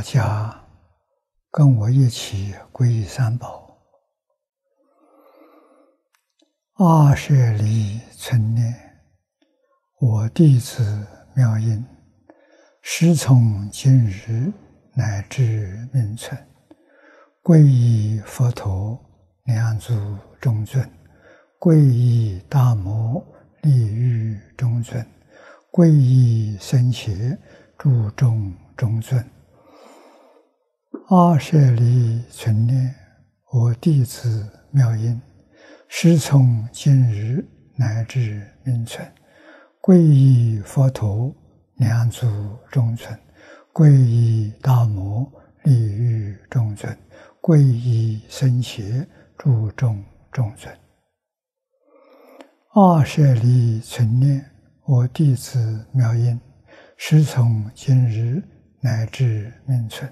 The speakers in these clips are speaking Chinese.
大家跟我一起皈依三宝。二舍离存念，我弟子妙音，师从今日乃至命存，皈依佛陀，两足中尊；皈依大摩，利欲中尊；皈依僧伽，注众中尊。阿舍离存念，我弟子妙音，师从今日乃至命存，皈依佛陀，两足中尊；皈依大摩，利欲中尊；皈依僧伽，注众中尊。阿舍离存念，我弟子妙音，师从今日乃至命存。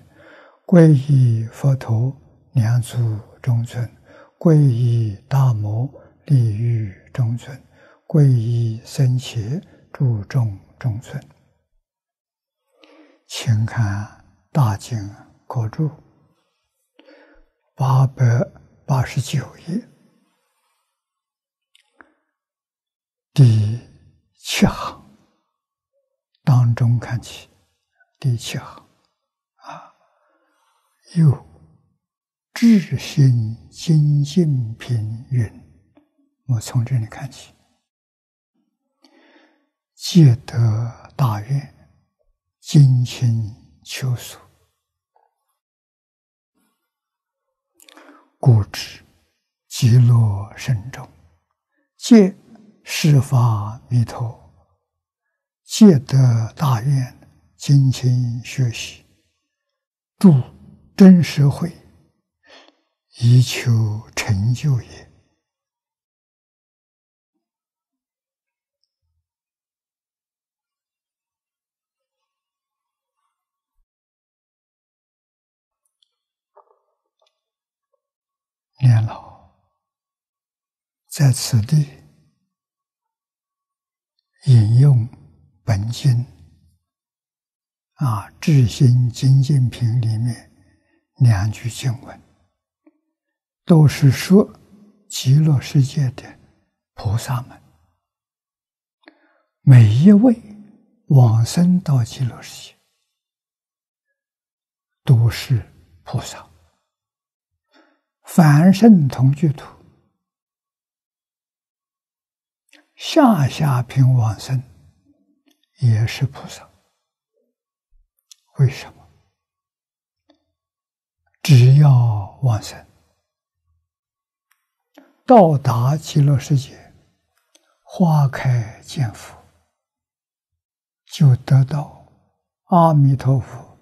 皈依佛陀，两足中尊；皈依大摩，利欲中尊；皈依僧伽，注众中尊。请看《大经国注》八百八十九页第七行当中看起，第七行。有智心精进品云，我从这里看起，戒得大愿，精勤求索，故知极乐深中，戒释法弥陀，戒得大愿，精勤学习，度。真实会，以求成就也。年老在此地引用本经啊，《智心精进品》里面。两句经文，都是说极乐世界的菩萨们，每一位往生到极乐世界，都是菩萨；凡圣同居土，下下品往生，也是菩萨。为什么？只要往生，到达极乐世界，花开见佛，就得到阿弥陀佛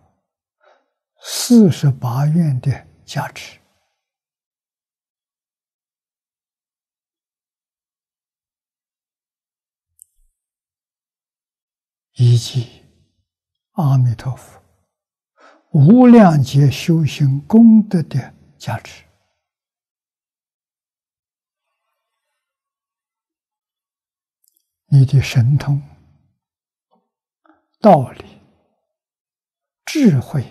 四十八愿的加持，以及阿弥陀佛。无量劫修行功德的价值，你的神通、道理、智慧、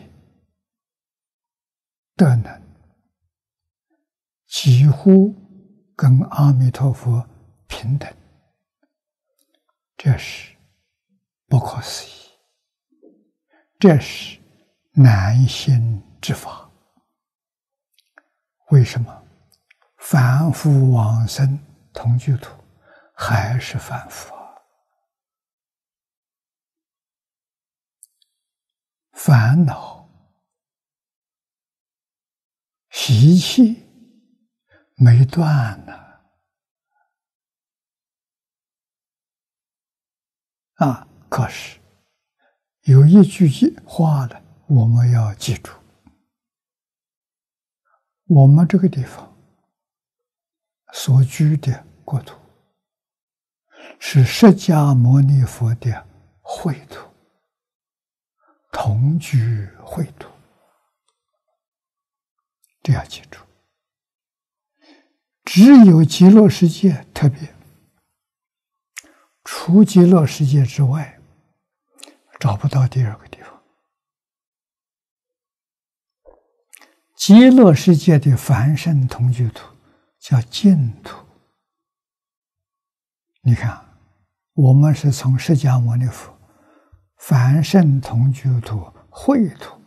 德能，几乎跟阿弥陀佛平等，这是不可思议，这是。难心之法，为什么凡夫往生同居土还是凡夫啊？烦恼习气没断呢？啊，可是有一句话呢。我们要记住，我们这个地方所居的国土是释迦牟尼佛的秽土，同居秽土，这要记住。只有极乐世界特别，除极乐世界之外，找不到第二个地方。极乐世界的凡圣同居土叫净土。你看，我们是从释迦牟尼佛凡圣同居土秽土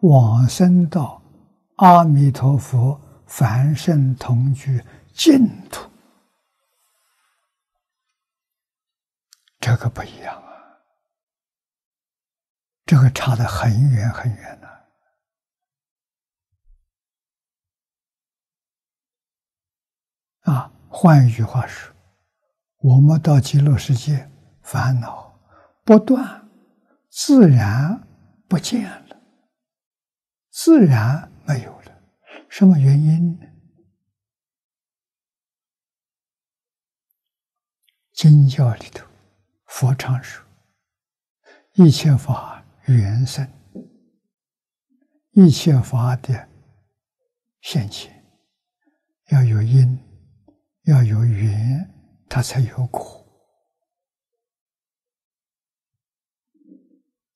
往生到阿弥陀佛凡圣同居净土，这个不一样啊，这个差得很远很远呢。啊，换一句话说。我们到极乐世界，烦恼不断，自然不见了，自然没有了。什么原因呢？经教里头，佛常说：“一切法缘生，一切法的现前要有因，要有缘。”它才有果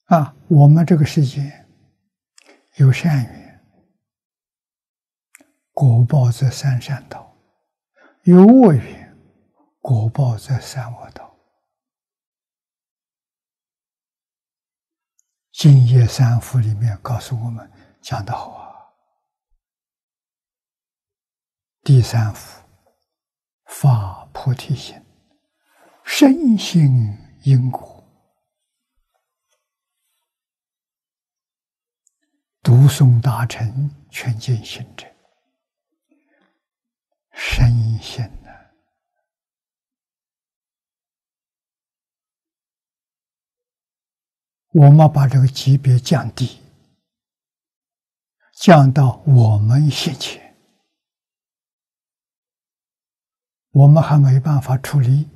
啊！我们这个世界有善缘，果报在三善道；有恶缘，果报在三恶道。净业三福里面告诉我们讲的好啊，第三福。发菩提心，深信因果，读诵大乘全见行者，深信呢。我们把这个级别降低，降到我们现前。我们还没办法处理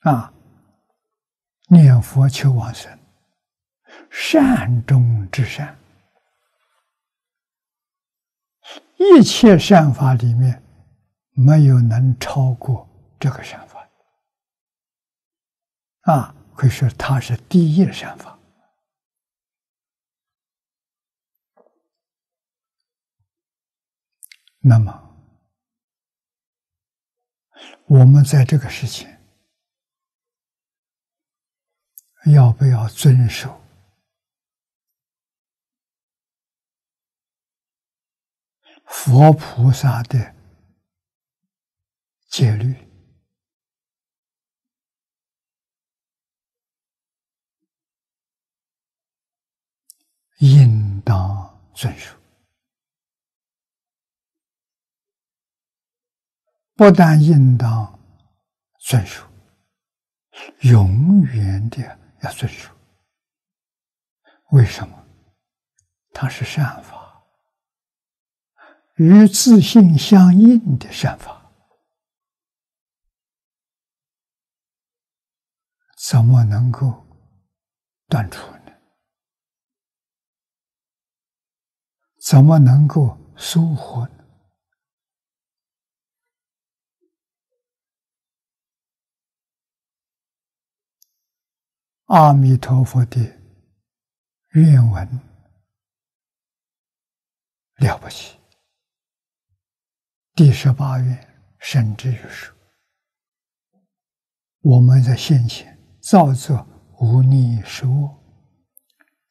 啊！念佛求往生，善中之善，一切善法里面没有能超过这个善法啊！可以说它是第一善法。那么，我们在这个事情要不要遵守佛菩萨的戒律？应当遵守。不但应当遵守，永远的要遵守。为什么？它是善法，与自信相应的善法，怎么能够断除呢？怎么能够收获呢？阿弥陀佛的愿文了不起，第十八愿甚至于说，我们在现前造作无逆十恶，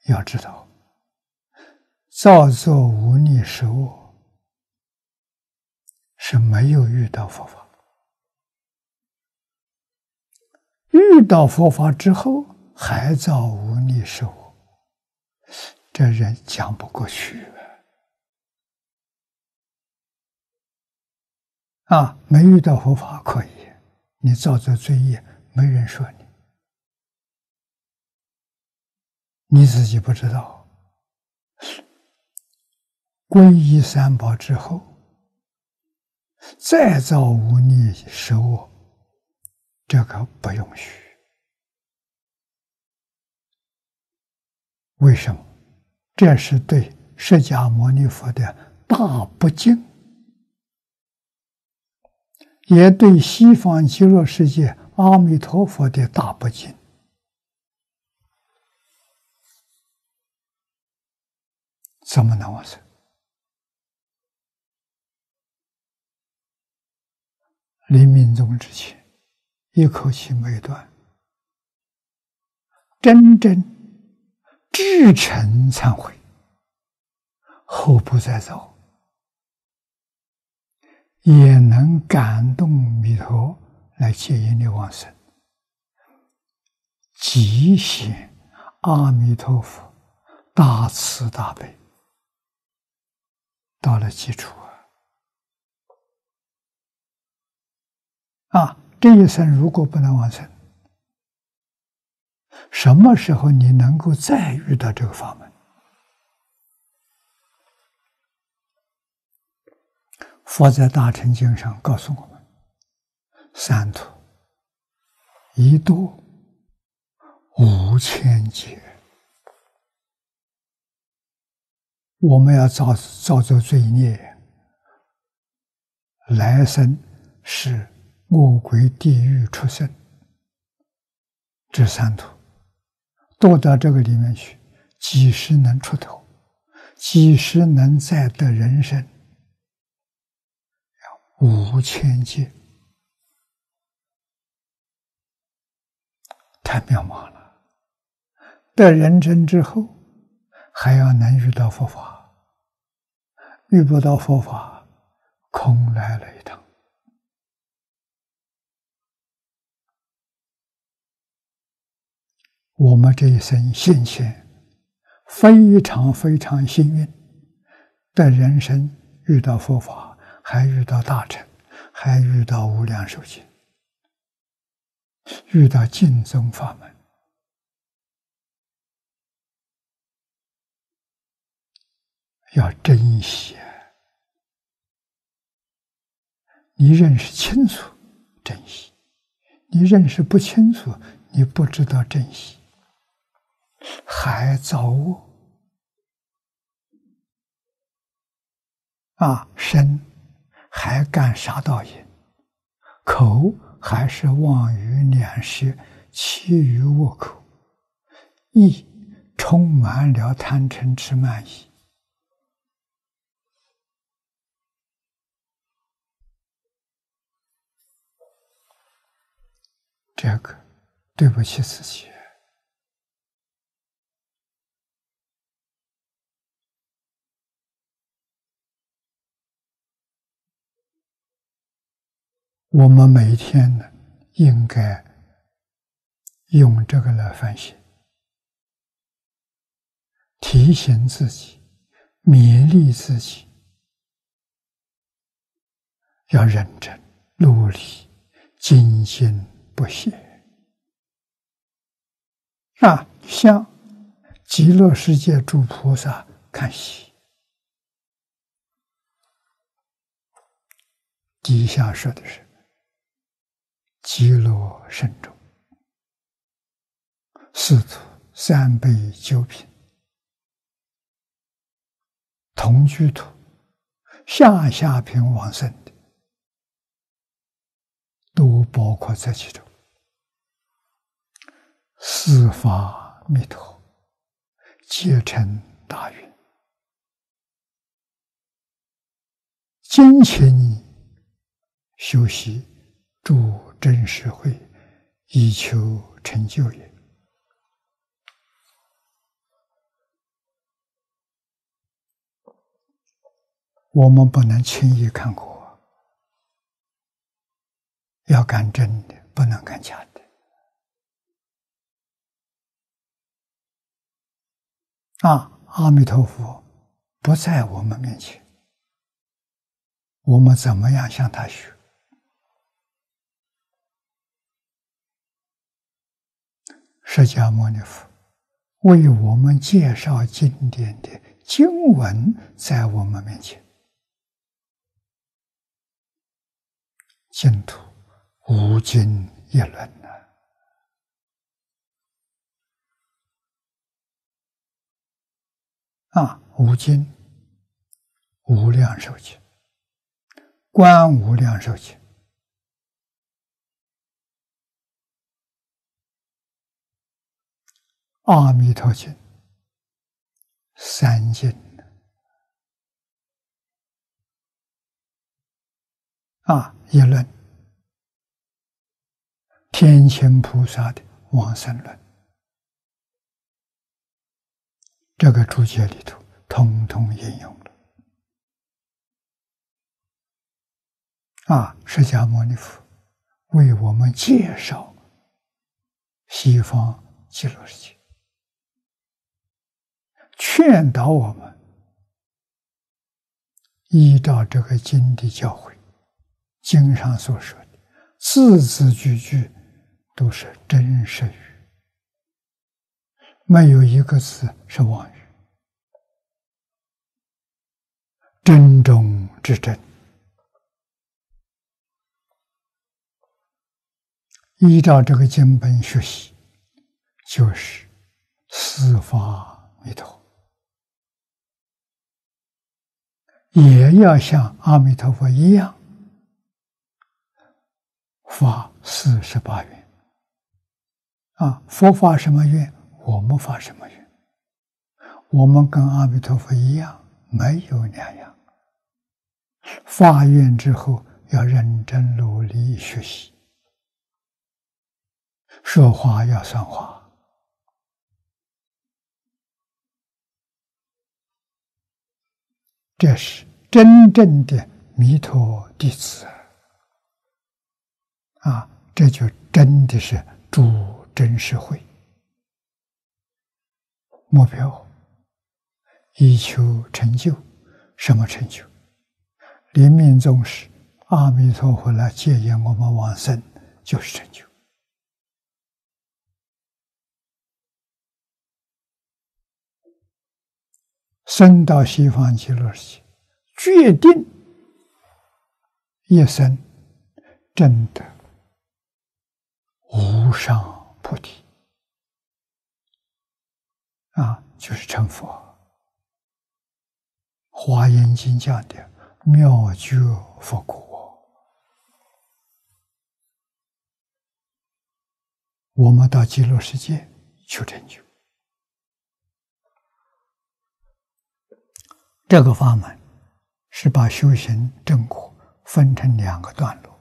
要知道，造作无逆十恶是没有遇到佛法，遇到佛法之后。还造无逆受，这人讲不过去啊！没遇到佛法可以，你造作罪业，没人说你，你自己不知道。皈依三宝之后，再造无逆受，这个不允许。为什么？这是对释迦牟尼佛的大不敬，也对西方极乐世界阿弥陀佛的大不敬。怎么能完成？临命终之前，一口气没断，真正至诚忏悔，后不再造，也能感动弥陀来接引你往生，极显阿弥陀佛大慈大悲。到了基础啊！啊，这一生如果不能完成，什么时候你能够再遇到这个法门？佛在《大乘经》上告诉我们：三途一度五千劫。我们要造造作罪孽，来生是恶鬼地狱出生，这三途，堕到这个里面去，几时能出头？几时能再得人生？五千劫，太渺茫了。得人生之后，还要能遇到佛法。遇不到佛法，空来了一趟。我们这一生现前非常非常幸运，的人生遇到佛法，还遇到大乘，还遇到无量寿经，遇到净宗法门，要珍惜。你认识清楚，珍惜；你认识不清楚，你不知道珍惜，还造恶啊！身还干杀盗淫，口还是妄语两舌，其余恶口，意充满了贪嗔痴慢疑。这个对不起自己，我们每天呢，应该用这个来反省，提醒自己，勉励自己，要认真努力，精心。不懈啊！向极乐世界诸菩萨看齐。底下说的是极乐圣众，四土三杯九品，同居土下下品往生的，都包括在其中。四法弥陀，皆成大愿，精勤修习，住真实会，以求成就也。我们不能轻易看过，要干真的，不能干假的。啊，阿弥陀佛不在我们面前，我们怎么样向他学？释迦牟尼佛为我们介绍经典的经文在我们面前，净土无经一论。啊，无尽无量寿经，观无量寿经，《阿弥陀经》三经。啊，一论。天亲菩萨的往生论，这个注解里头通通引用了。啊，释迦牟尼佛为我们介绍西方极乐世界。劝导我们依照这个经的教诲。经上所说的字字句句都是真实语，没有一个字是妄语，真中之真。依照这个经本学习，就是四法弥陀，也要像阿弥陀佛一样。发四十八愿啊！佛发什么愿，我们发什么愿。我们跟阿弥陀佛一样，没有两样。发愿之后，要认真努力学习，说话要算话，这是真正的弥陀弟子。啊，这就真的是主真实会目标，以求成就。什么成就？临命终时，阿弥陀佛来接引我们往生，就是成就。生到西方极乐世界，决定一生真的。无上菩提啊，就是成佛。华严经讲的妙觉佛果，我们到极乐世界求成就。这个法门是把修行正果分成两个段落。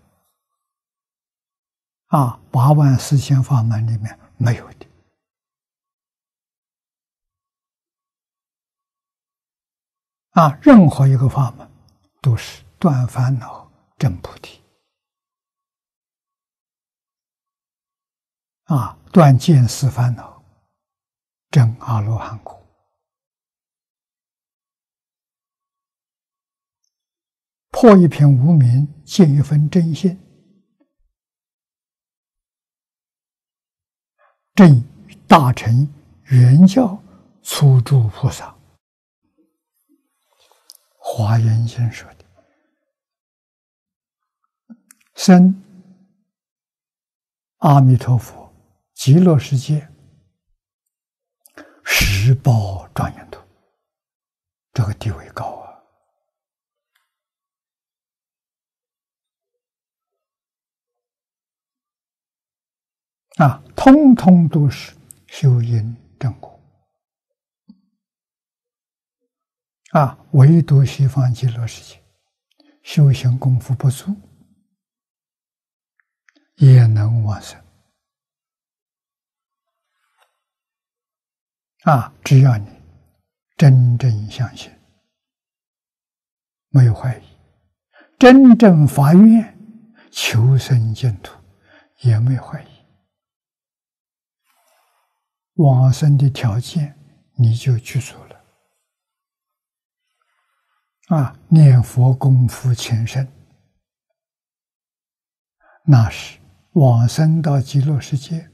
啊，八万四千法门里面没有的。啊，任何一个法门都是断烦恼、证菩提。啊，断见思烦恼、证阿罗汉果，破一片无明，见一分真心。正大乘原教初住菩萨，华严经说的生阿弥陀佛极乐世界十宝庄严图，这个地位高啊！啊，通通都是修因正果啊，唯独西方极乐世界修行功夫不足，也能往生啊！只要你真正相信，没有怀疑，真正发愿求生净土，也没有怀疑。往生的条件你就具足了啊！念佛功夫前身，那是往生到极乐世界，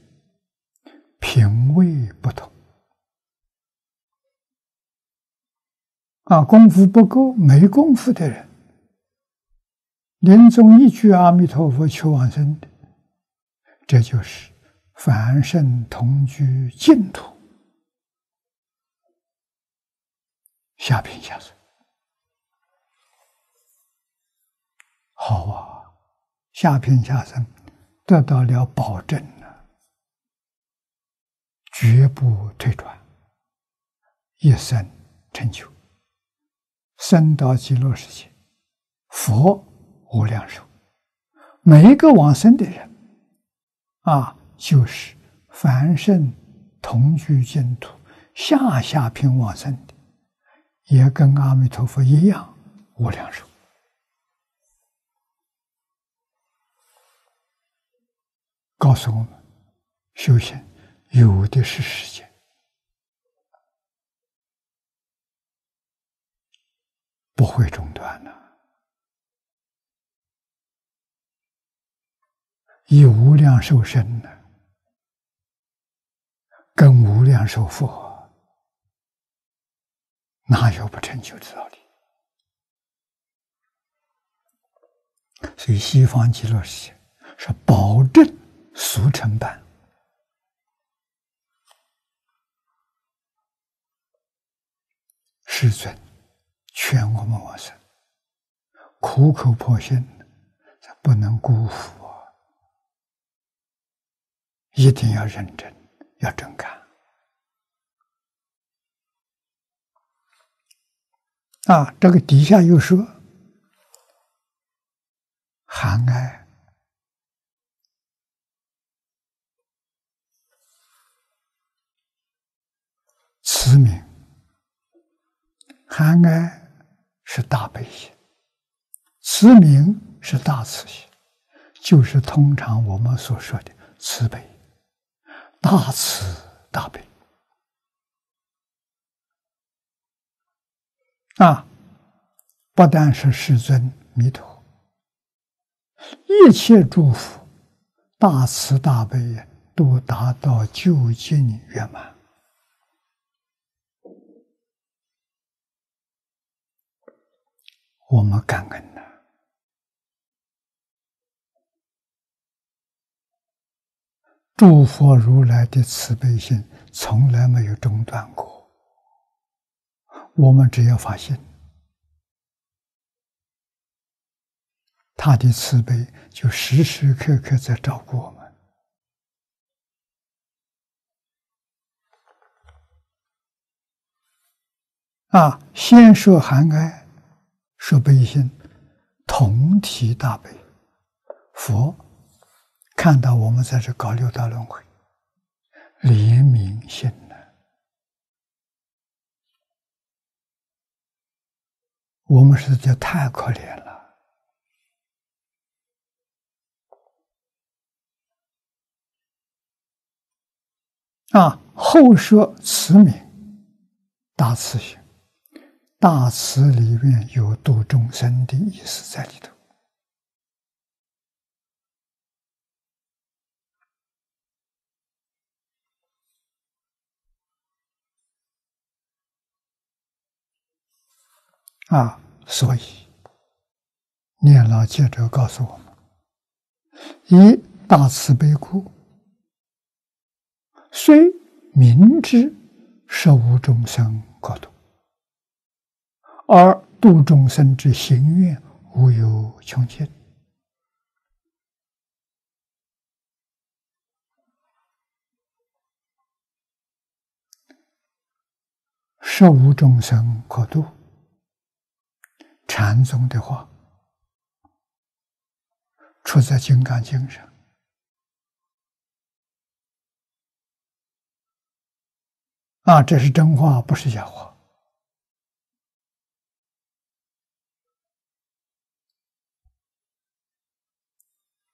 品位不同啊！功夫不够，没功夫的人，临终一句阿弥陀佛求往生的，这就是。凡圣同居净土，下品下生，好啊！下品下生得到了保证了，绝不退转，一生成就，生到极乐世界，佛无量寿，每一个往生的人，啊，就是凡圣同居净土下下品往生的，也跟阿弥陀佛一样无量寿。告诉我们，修行有的是时间，不会中断的。以无量寿身呢，跟无量寿佛，哪有不成就的道理？所以西方极乐世界是保证俗成办，世尊劝我们往生，苦口婆心，不能辜负啊。一定要认真，要真干啊！这个底下又说：寒哀、慈悯、寒哀是大悲心，慈悯是大慈心，就是通常我们所说的慈悲。大慈大悲啊！不但是世尊弥陀，一切诸佛大慈大悲都达到究竟圆满。我们感恩呐。诸佛如来的慈悲心从来没有中断过，我们只要发现他的慈悲，就时时刻刻在照顾我们。啊，先说含哀，说悲心，同体大悲，佛。看到我们在这搞六道轮回，怜悯心呢？我们实在太可怜了啊！后说慈悯，大慈心，大慈里面有度众生的意思在里头。啊，所以念老接着告诉我们：一大慈悲故，虽明知十无众生可度，而度众生之心愿无有穷尽。十无众生可度。禅宗的话，出在《金刚经》上啊，这是真话，不是假话。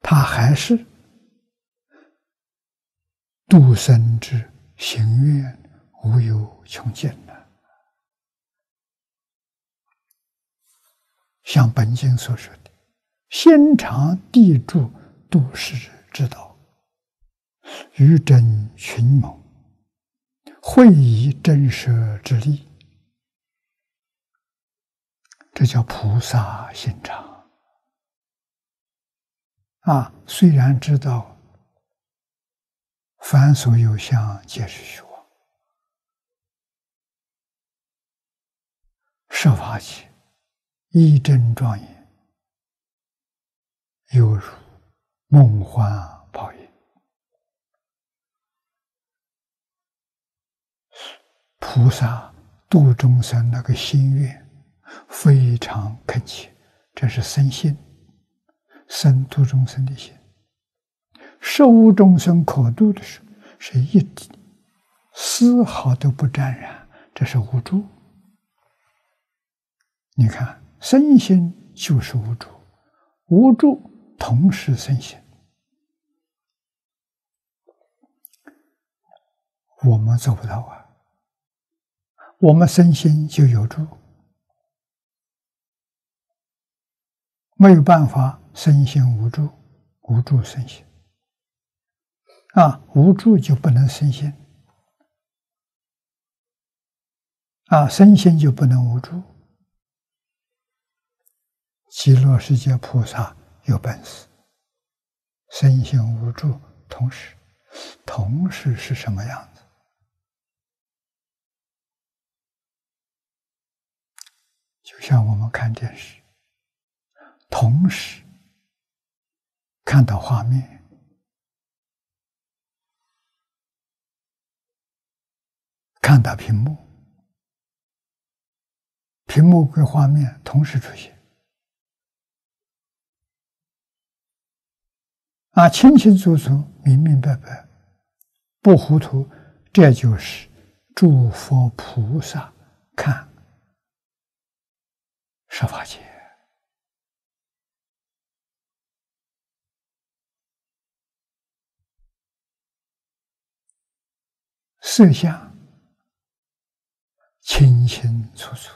他还是度生之行愿无有穷尽的。像本经所说的“先尝地住度世之道，于真群盟，会以真实之力”，这叫菩萨心肠。啊，虽然知道凡所有相皆是虚妄，设法起。一真庄严，犹如梦幻泡影。菩萨度众生那个心愿非常恳切，这是生心。生度众生的心，受众生可度的时候，是一滴丝毫都不沾染，这是无助。你看，身心就是无助，无助同时身心，我们做不到啊。我们身心就有助。没有办法，身心无助，无助身心啊，无助就不能身心啊，身心就不能无助。极乐世界菩萨有本事，身心无助，同时，同时是什么样子？就像我们看电视。同时看到画面，看到屏幕，屏幕跟画面同时出现，啊，清清楚楚、明明白白，不糊涂，这就是诸佛菩萨看十法界。色相清清楚楚，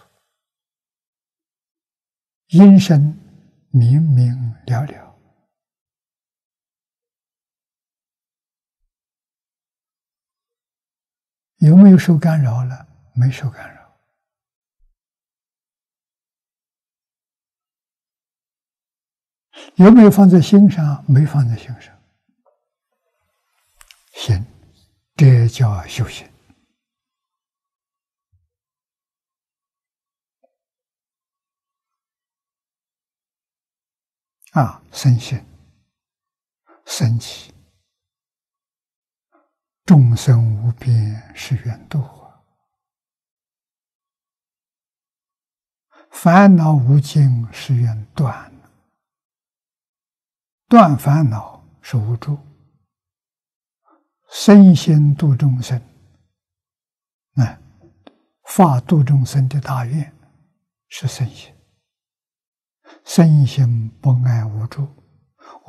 音声明明了了，有没有受干扰了？没受干扰。有没有放在心上？没放在心上。行。这叫修行啊！身心升起，众生无边是愿度！烦恼无尽是愿断，断烦恼是无助。身心度众生，啊，发度众生的大愿是身心。身心不爱无助，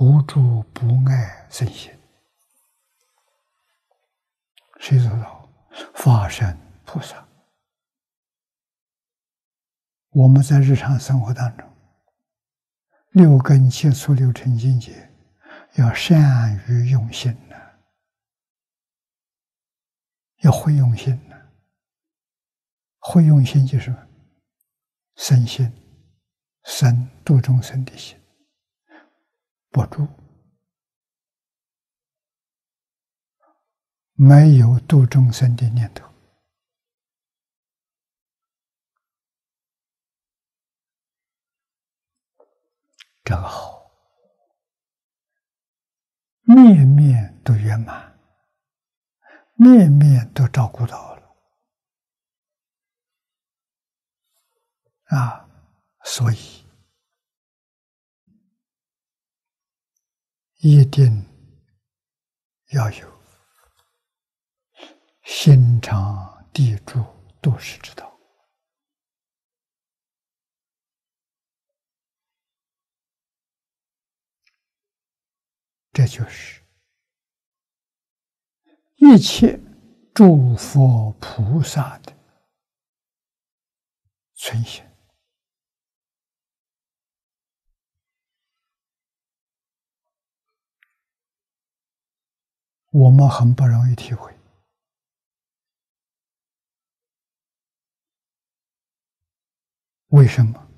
无助不爱身心。谁做到？法身菩萨。我们在日常生活当中，六根接触六尘境界，要善于用心。要会用心呢，会用心就是身心、身度众生的心，不住，没有度众生的念头，这个好，面面都圆满。面面都照顾到了啊，所以一定要有心肠地住度世之道，这就是。一切诸佛菩萨的存心，我们很不容易体会。为什么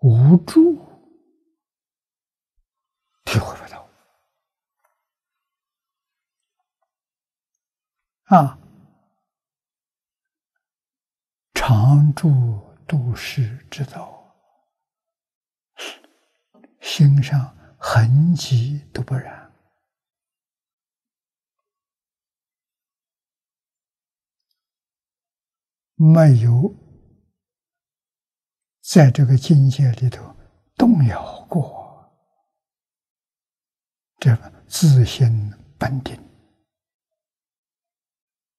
无助体会不到？啊！常住度世之道，心上痕迹都不染，没有在这个境界里头动摇过，这个自心本定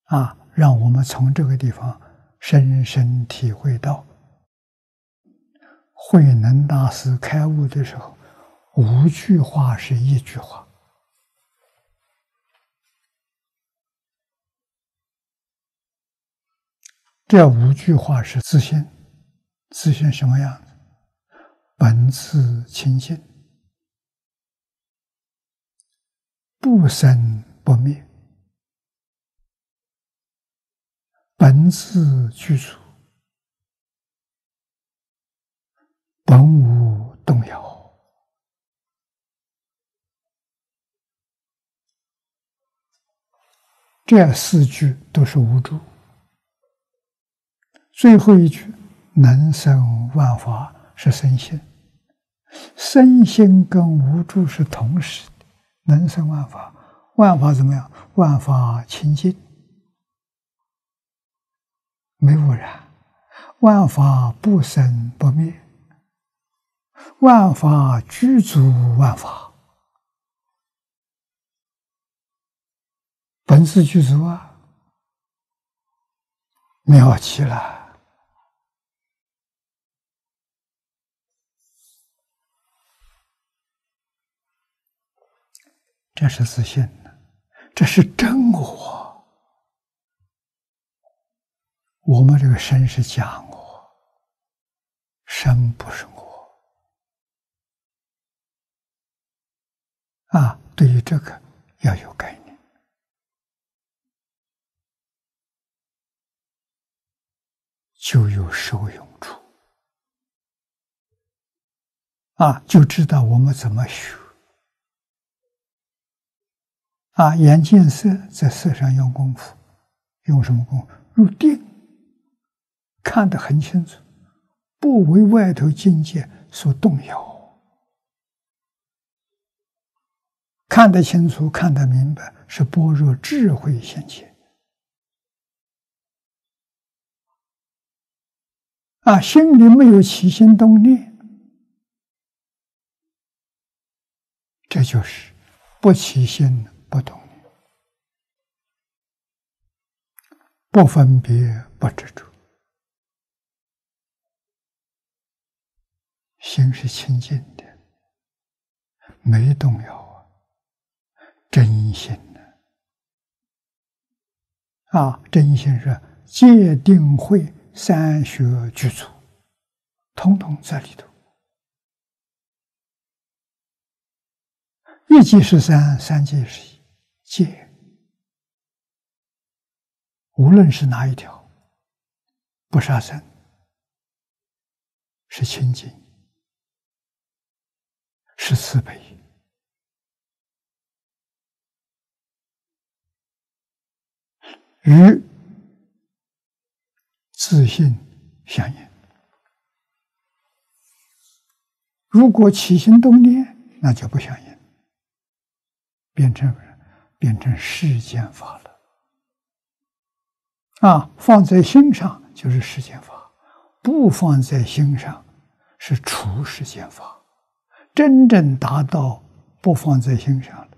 啊，让我们从这个地方深深体会到，慧能大师开悟的时候，五句话是一句话。这五句话是自信，自信什么样子？本自清净，不生不灭，本自具足，本无动摇。这四句都是无助。最后一句“能生万法”是身心，身心跟无助是同时的。能生万法，万法怎么样？万法清净，没污染；万法不生不灭，万法具足万法，本自具足啊，妙极了。这是自信呢，这是真我。我们这个身是假我，身不是我。啊，对于这个要有概念，就有受用处。啊，就知道我们怎么学。啊，眼见色，在色上用功夫，用什么功夫？入定，看得很清楚，不为外头境界所动摇，看得清楚，看得明白，是般若智慧现前。啊，心里没有起心动念，这就是不起心。不动不分别，不执着，心是清净的，没动摇啊，真心呢？啊，真心是戒定慧三学具足，统统在里头。一即是三，三即是一。戒，无论是哪一条，不杀生，是清净，是慈悲，与自信相应。如果起心动念，那就不相应，变成人。变成世间法了，啊，放在心上就是世间法，不放在心上是除世间法。真正达到不放在心上的，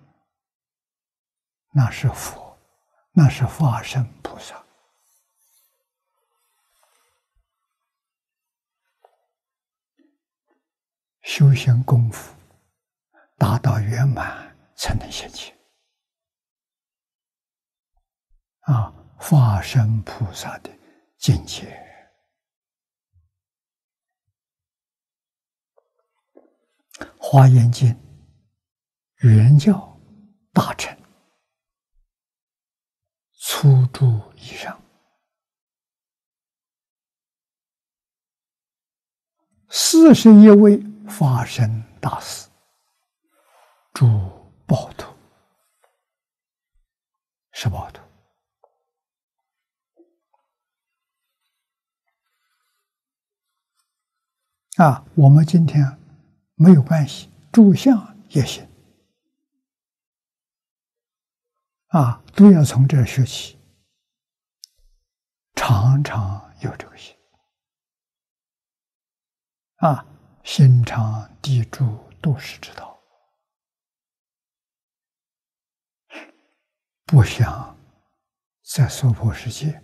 那是佛，那是化身菩萨。修行功夫达到圆满，才能现前。啊，化身菩萨的境界，《华严经》原教大臣粗注以上，四十一位法身大师，诸宝图，是宝图。啊，我们今天没有关系，住相也行。啊，都要从这儿学起，常常有这个心。啊，心常地住度世之道，不想在娑婆世界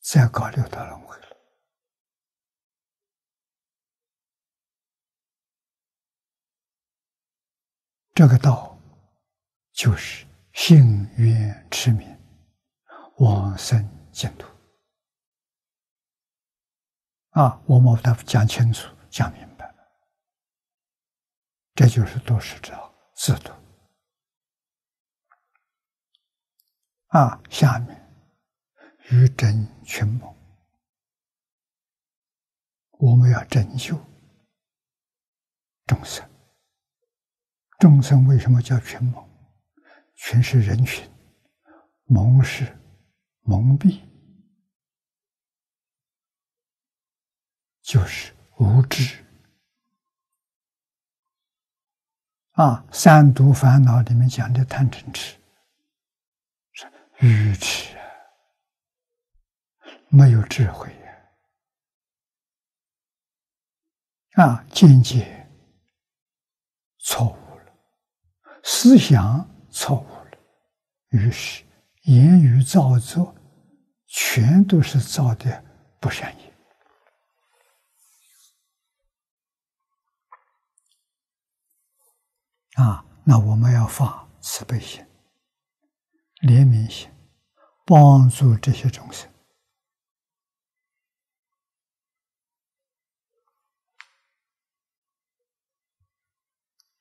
再搞六道轮回了。这个道就是信愿持名，往生净土。啊，我们把它讲清楚、讲明白，这就是度世之道，自度。啊，下面于真群谋，我们要拯救众生。众生为什么叫群蒙？群是人群，蒙是蒙蔽，就是无知。啊，三毒烦恼里面讲的贪嗔痴，是愚痴啊，没有智慧呀，啊，见解错误。思想错误了，于是言语造作全都是造的不善业啊！那我们要发慈悲心、怜悯心，帮助这些众生，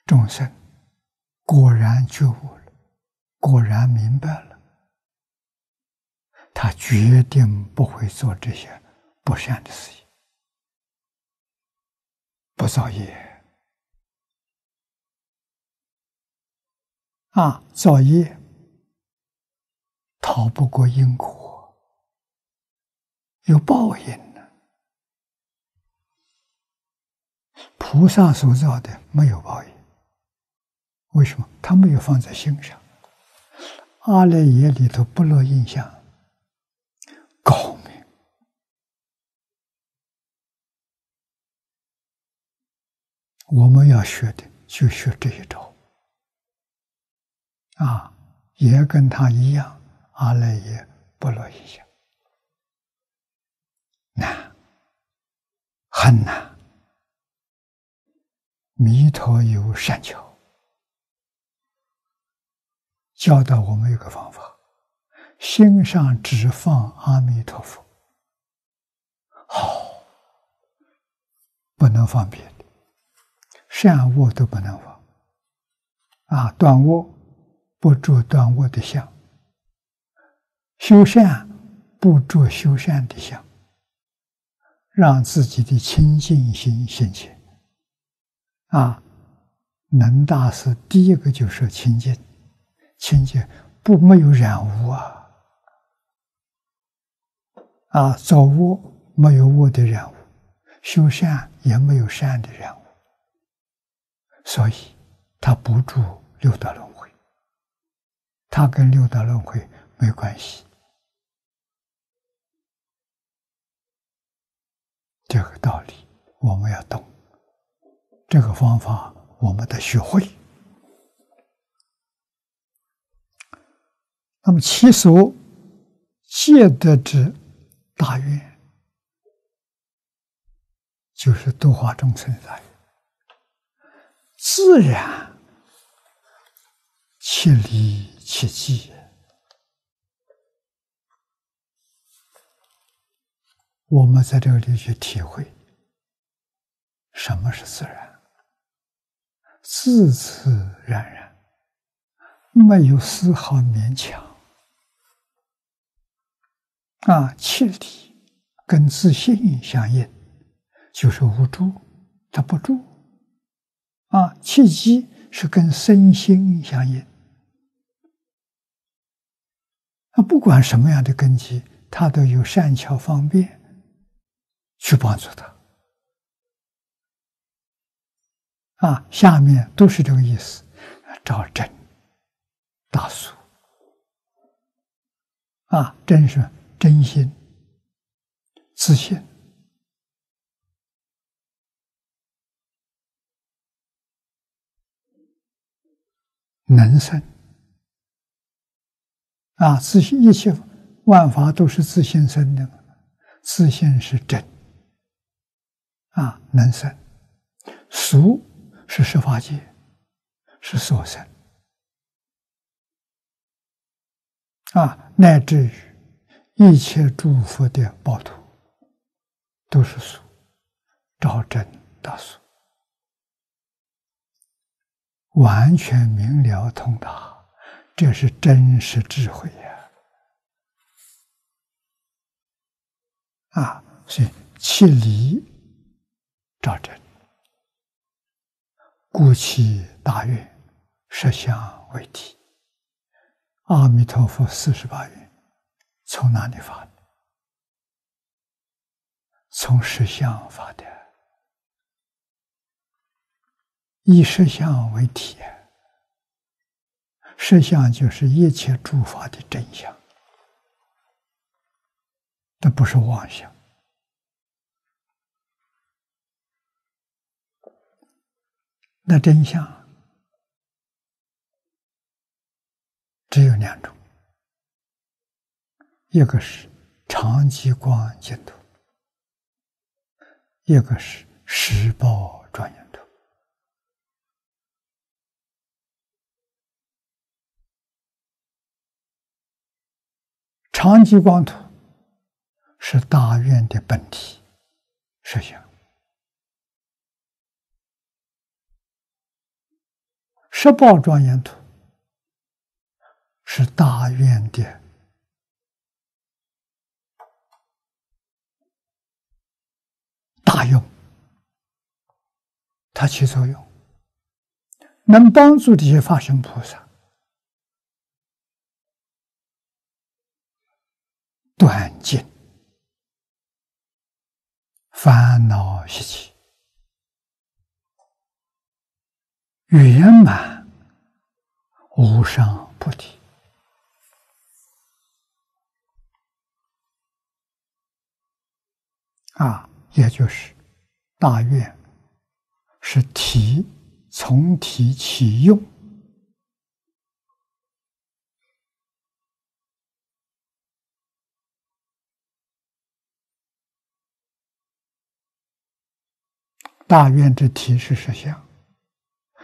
众生。果然觉悟了，果然明白了，他决定不会做这些不善的事情，不造业啊！造业逃不过因果，有报应呢。菩萨所造的没有报应。为什么他没有放在心上？阿赖耶里头不落印象，高明我们要学的就学这一招啊，也跟他一样，阿赖耶不落印象，难，很难。弥陀有善巧。教导我们一个方法：心上只放阿弥陀佛，好，不能放别的，善恶都不能放。啊，断恶不着断恶的相，修善不着修善的相，让自己的清净心现前。啊，能大师第一个就说清净。清净不没有染污啊，啊，造恶没有恶的染污，修善也没有善的染污，所以他不住六道轮回，他跟六道轮回没关系。这个道理我们要懂，这个方法我们得学会。那么，其所借得之大愿，就是度化众生大愿，自然其理其迹。我们在这里去体会，什么是自然？自自然然，没有丝毫勉强。啊，气体跟自信相应，就是无助，它不住。啊，气机是跟身心相应。啊，不管什么样的根基，它都有善巧方便去帮助他。啊，下面都是这个意思，找真大俗。啊，真是。真心、自信，能生。啊，自信一切万法都是自信生的，自信是真。啊，能生。俗是十法界，是所生。啊，乃至于。一切诸佛的报土都是俗，照真大俗。完全明了通达，这是真实智慧呀！啊，所以其理照真，故其大愿实相为体。阿弥陀佛四十八愿从哪里发的？从实相发的。以实相为体，实相就是一切诸法的真相，这不是妄想。那真相只有两种，一个是长极光净土，一个是十报庄严。长极光土是大愿的本体实相，十报庄严土是大愿的大用，它起作用，能帮助这些法身菩萨。断尽。烦恼习气，圆满无上菩提。啊，也就是大愿是体从体起用。大愿之体是实相，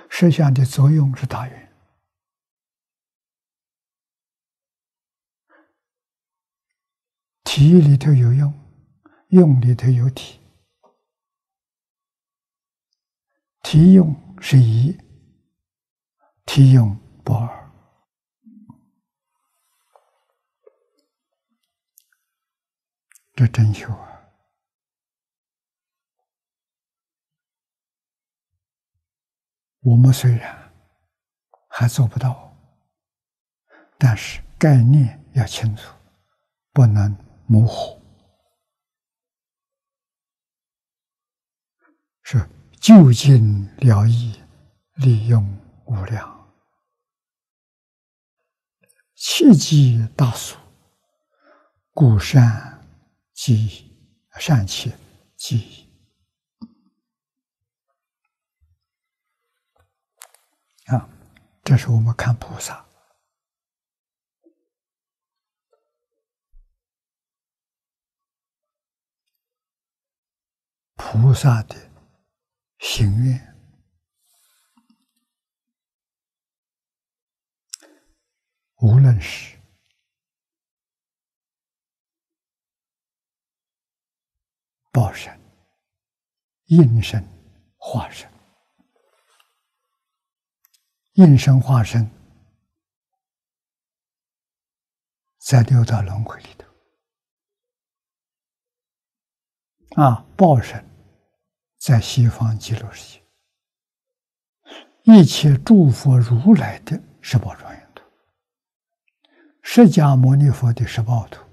实相的作用是大愿。体里头有用，用里头有体，体用是一，体用不二，这真修啊！我们虽然还做不到，但是概念要清楚，不能模糊，是就近了义，利用无量，切记大俗，故善记善切记。啊，这是我们看菩萨，菩萨的行愿，无论是。报身、应身、化身。应身化身，在六道轮回里头。啊，报身。在西方极乐世界，一切诸佛如来的十宝庄严土，释迦牟尼佛的十报土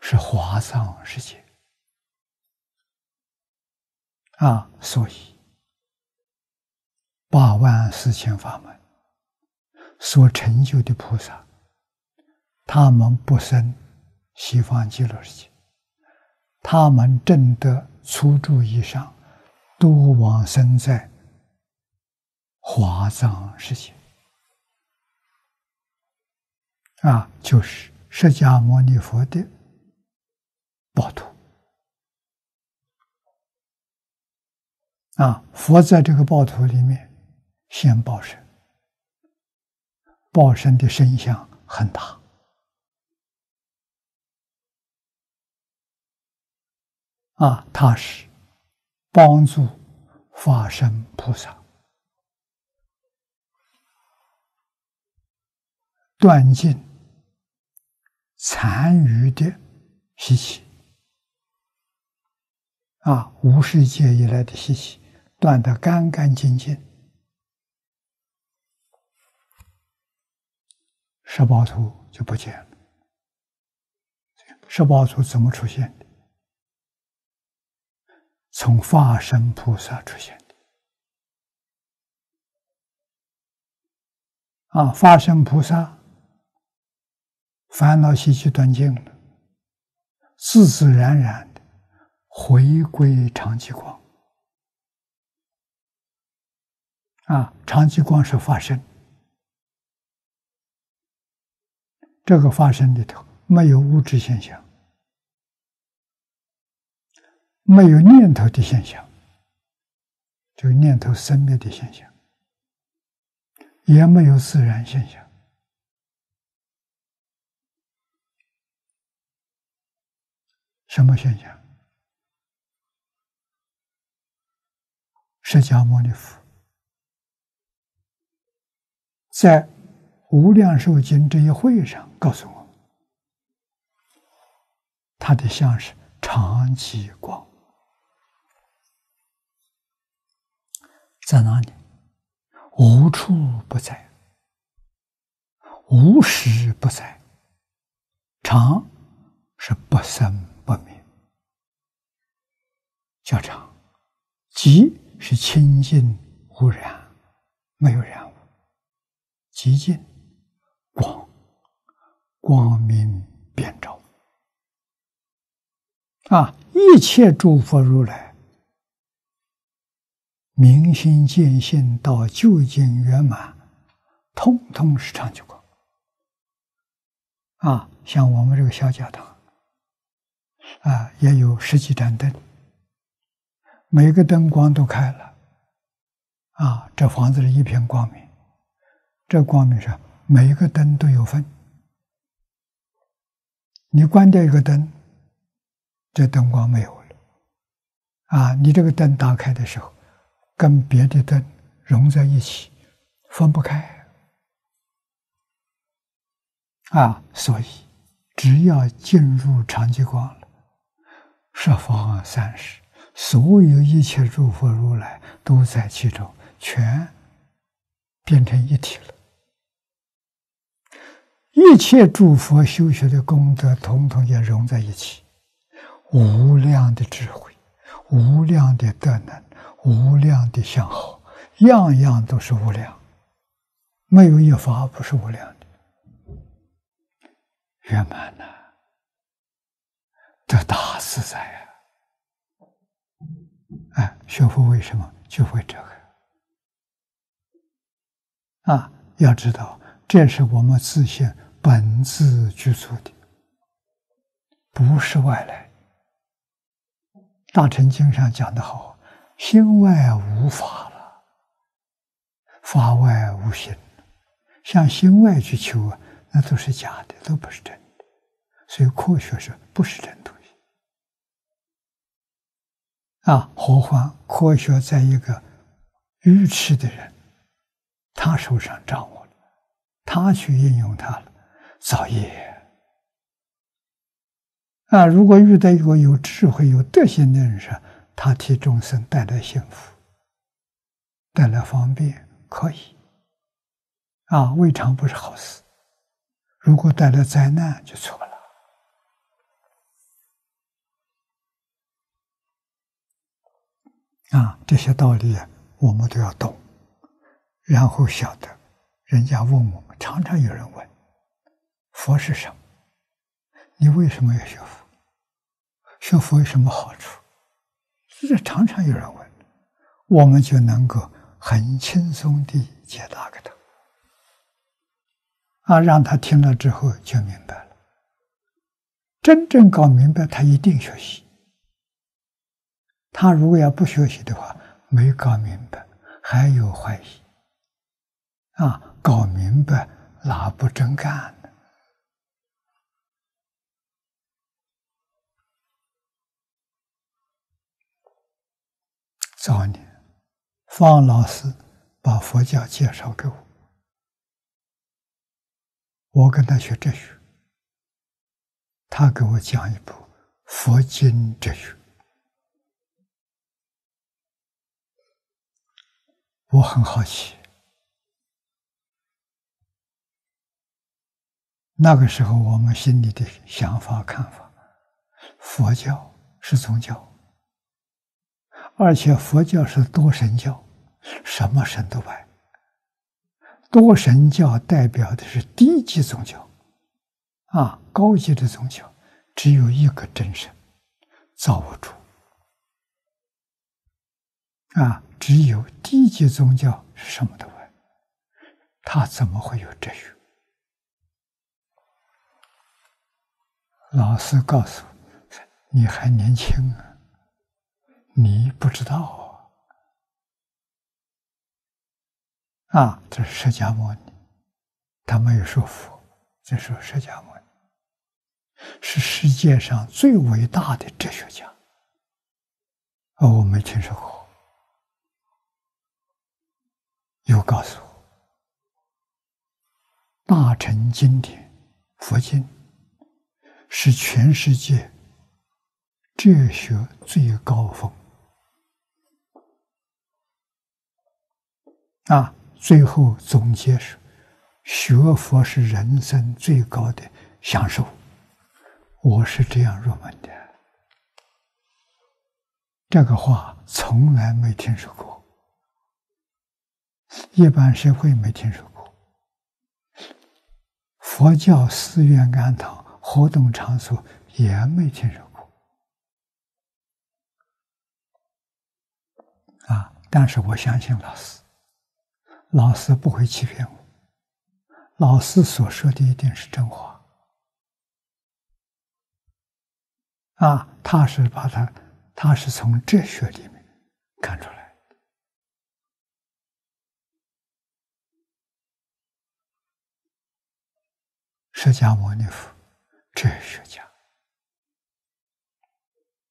是华藏世界啊，所以。八万四千法门所成就的菩萨，他们不生西方极乐世界，他们证得初住以上，都往生在华藏世界啊，就是释迦牟尼佛的宝图。啊，佛在这个报图里面现报身，报身的身相很大，啊，他是帮助法身菩萨断尽残余的习气，啊，无世界以来的习气。断得干干净净，十八图就不见了。十八图怎么出现？从化身菩萨出现的。啊，化身菩萨烦恼习气断尽了，自自然然的回归常寂光。啊，长期光是发生，这个发生里头没有物质现象，没有念头的现象，这个念头生灭的现象，也没有自然现象。什么现象？释迦牟尼佛。在《无量寿经》这一会上，告诉我，他的像是长期光，在哪里？无处不在，无时不在。长是不生不灭，叫长；极是清净无染，没有染污。极尽光，光明遍照啊！一切诸佛如来，明心见性到究竟圆满，通通是长久光啊！像我们这个小教堂啊，也有十几盏灯，每个灯光都开了啊，这房子是一片光明。这光明上，每一个灯都有分。你关掉一个灯，这灯光没有了。啊，你这个灯打开的时候，跟别的灯融在一起，分不开。啊，所以只要进入长寂光了，十方三世，所有一切诸佛如来都在其中，全变成一体了。一切诸佛修学的功德，统统也融在一起，无量的智慧，无量的德能，无量的相好，样样都是无量，没有一法不是无量的，圆满了，得大自在啊！哎，学佛为什么就会这个？啊，要知道。这是我们自信本自具足的，不是外来。大乘经上讲的好：“心外无法了，法外无心。”向心外去求啊，那都是假的，都不是真的。所以科学是不是真东西啊？何况科学在一个愚痴的人他手上掌握了。他去应用它了，造业啊！如果遇到一个有智慧、有德行的人时，他替众生带来幸福，带来方便，可以啊，未尝不是好事。如果带来灾难，就错了啊！这些道理我们都要懂，然后晓得。人家问我们，常常有人问：“佛是什么？你为什么要学佛？学佛有什么好处？”这常常有人问，我们就能够很轻松地解答给他。啊，让他听了之后就明白了。真正搞明白，他一定学习。他如果要不学习的话，没搞明白，还有怀疑。啊，搞明白哪不真干早年，方老师把佛教介绍给我，我跟他学哲学，他给我讲一部佛经哲学，我很好奇。那个时候，我们心里的想法、看法，佛教是宗教，而且佛教是多神教，什么神都拜。多神教代表的是低级宗教，啊，高级的宗教只有一个真神，造物主。啊，只有低级宗教是什么都拜，他怎么会有哲学？老师告诉：“你还年轻啊，你不知道啊。”啊，这是释迦牟尼，他没有说佛，这说释迦牟尼是世界上最伟大的哲学家。哦，我没听说过。又告诉我，大乘经典佛经。是全世界哲学最高峰啊！最后总结是：学佛是人生最高的享受。我是这样入门的，这个话从来没听说过，一般社会没听说过，佛教寺院庵堂。活动场所也没听说过啊！但是我相信老师，老师不会欺骗我，老师所说的一定是真话啊！他是把他，他是从哲学里面看出来释迦牟尼佛。哲学家，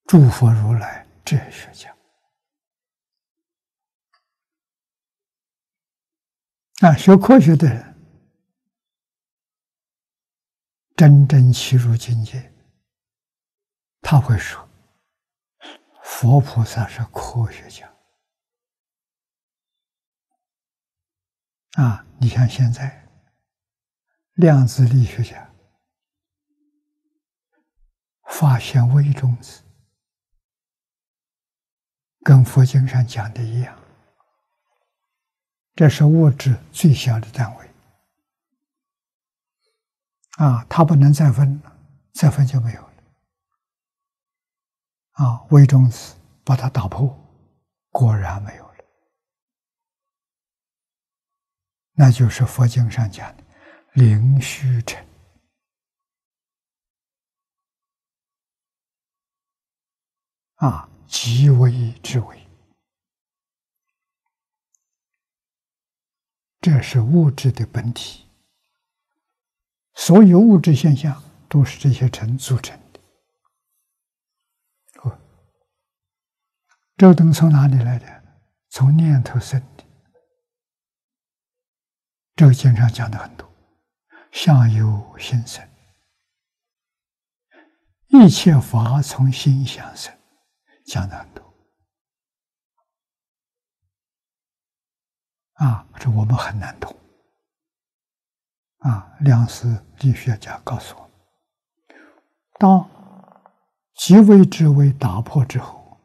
诸佛如来哲学家，啊，学科学的人，真正契入境界，他会说，佛菩萨是科学家。啊，你像现在，量子力学家。发现微中子，跟佛经上讲的一样，这是物质最小的单位啊，它不能再分了，再分就没有了啊。微中子把它打破，果然没有了，那就是佛经上讲的灵虚成。啊，极微之微，这是物质的本体。所有物质现象都是这些尘组成的。哦，这灯从哪里来的？从念头生的。这个经常讲的很多，相由心生，一切法从心想生。讲的很多啊，这我们很难懂啊。量子力学家告诉我，当极微之微打破之后，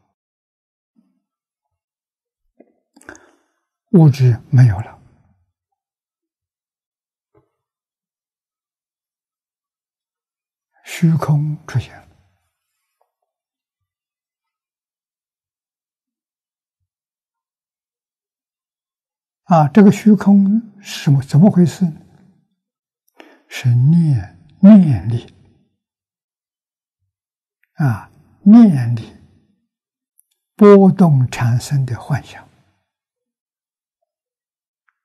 物质没有了，虚空出现。啊，这个虚空是怎么回事？是念念力啊，念力波动产生的幻想，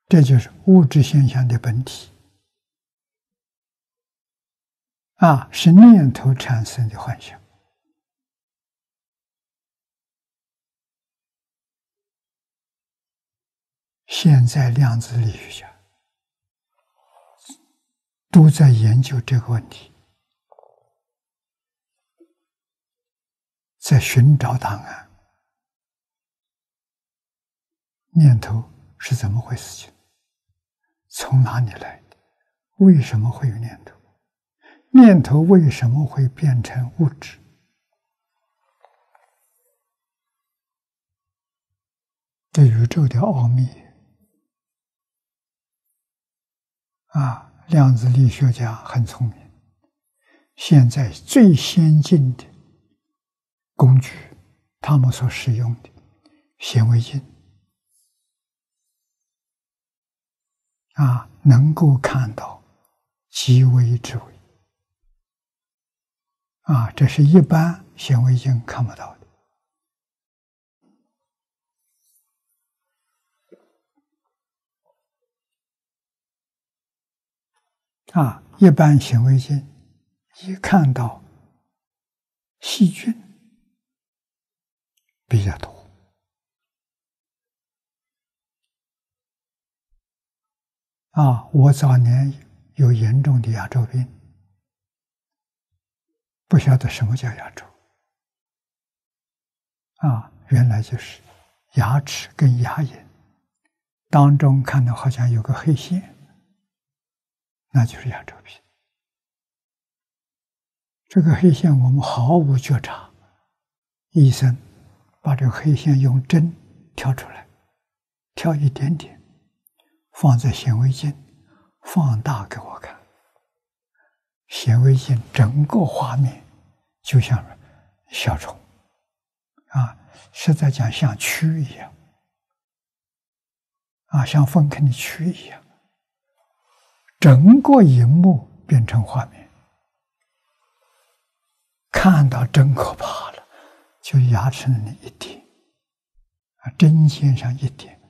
这就是物质现象的本体啊，是念头产生的幻想。现在量子力学家都在研究这个问题，在寻找答案。念头是怎么回事？情从哪里来的？为什么会有念头？念头为什么会变成物质？这宇宙的奥秘。啊，量子力学家很聪明。现在最先进的工具，他们所使用的显微镜，啊，能够看到极微之微。啊，这是一般显微镜看不到的。啊，一般显微镜一看到细菌比较多。啊，我早年有严重的牙周病，不晓得什么叫牙周。啊，原来就是牙齿跟牙龈当中看到好像有个黑线。那就是牙周病。这个黑线我们毫无觉察，医生把这个黑线用针挑出来，挑一点点，放在显微镜放大给我看。显微镜整个画面就像小虫啊，是在讲像蛆一样啊，像粪坑的蛆一样。整个荧幕变成画面，看到真可怕了。就牙齿那一点，啊，针尖上一点，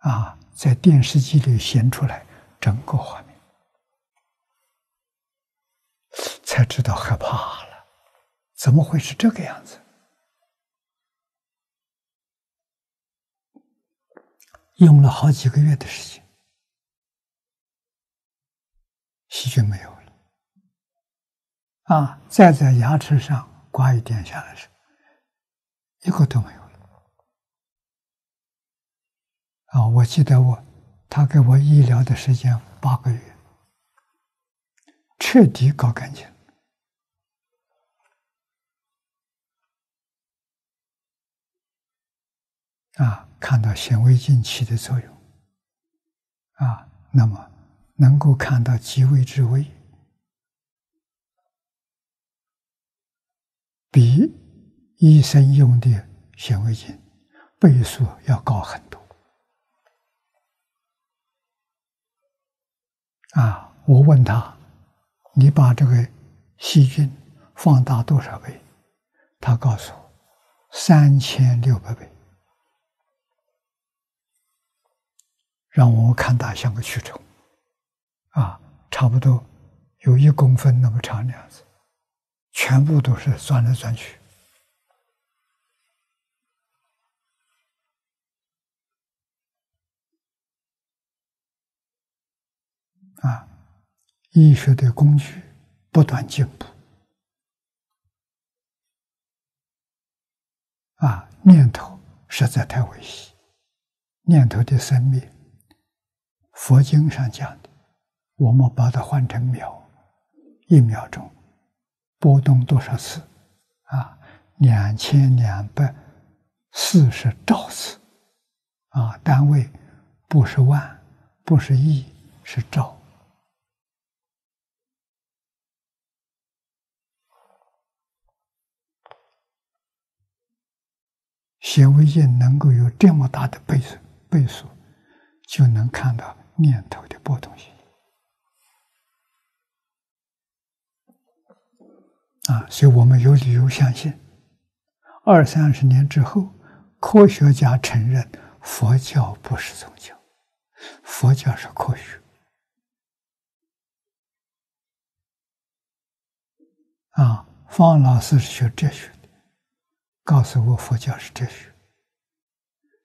啊，在电视机里显出来整个画面，才知道害怕了。怎么会是这个样子？用了好几个月的时间。细菌没有了，啊！再在牙齿上刮一点下来时，一个都没有了。啊！我记得我，他给我医疗的时间八个月，彻底搞干净。啊！看到显微镜起的作用，啊，那么。能够看到极微之微，比医生用的显微镜倍数要高很多。啊！我问他：“你把这个细菌放大多少倍？”他告诉我：“三千六百倍。”让我看大像个蛆虫。啊，差不多有一公分那么长的样子，全部都是钻来钻去。啊，医学的工具不断进步。啊，念头实在太危险，念头的生灭，佛经上讲的。我们把它换成秒，一秒钟波动多少次？啊，两千两百四十兆次，啊，单位不是万，不是亿，是兆。显微镜能够有这么大的倍数，倍数就能看到念头的波动性。啊，所以我们有理由相信，二三十年之后，科学家承认佛教不是宗教，佛教是科学。啊，方老师是学哲学的，告诉我佛教是哲学。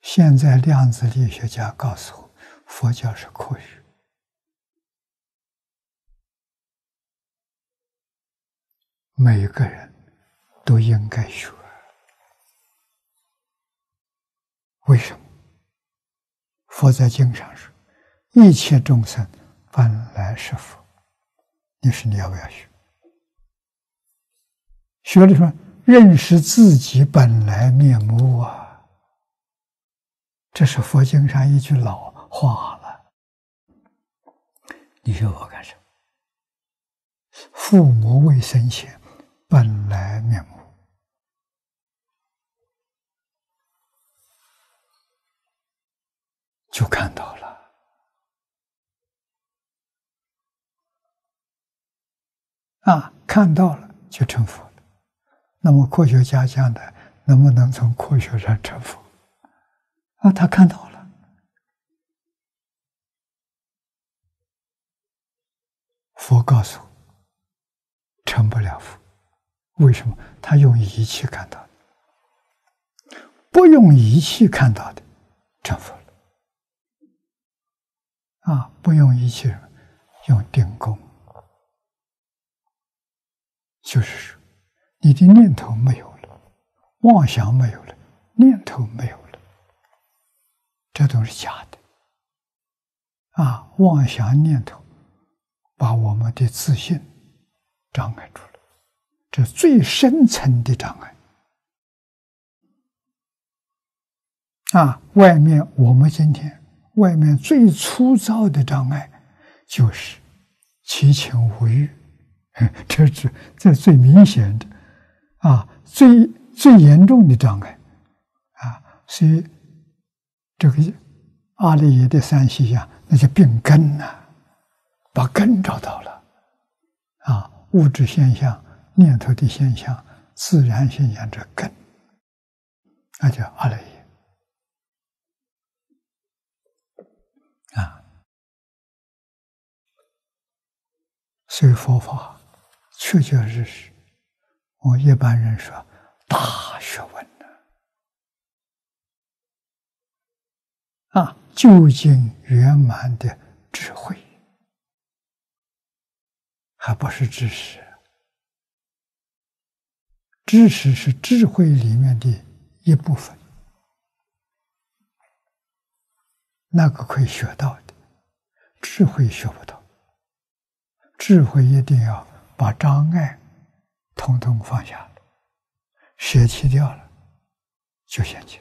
现在量子力学家告诉我，佛教是科学。每个人都应该学。为什么？佛在经上说：“一切众生本来是佛。”你说你要不要学？学了什么？认识自己本来面目啊！这是佛经上一句老话了。你学我干什么？父母未生前，本来面目就看到了啊！看到了就成佛。那么科学家讲的，能不能从科学上成佛？啊，他看到了，佛告诉成不了佛，为什么？他用仪器看到的，不用仪器看到的，成佛了。啊，不用仪器，用定功，就是说。你的念头没有了，妄想没有了，念头没有了，这都是假的。啊，妄想念头把我们的自信障碍住了，这最深层的障碍。啊，外面我们今天外面最粗糙的障碍就是七情五欲，这是这最明显的。啊，最最严重的障碍，啊，所以这个阿赖耶的三细相，那就病根呐，把根找到了，啊，物质现象、念头的现象、自然现象这根，那叫阿赖耶，啊，所以佛法确确实实。我一般人说，大学问，啊，究竟圆满的智慧，还不是知识。知识是智慧里面的一部分，那个可以学到的，智慧学不到。智慧一定要把障碍。统统放下了，舍弃掉了，就现前。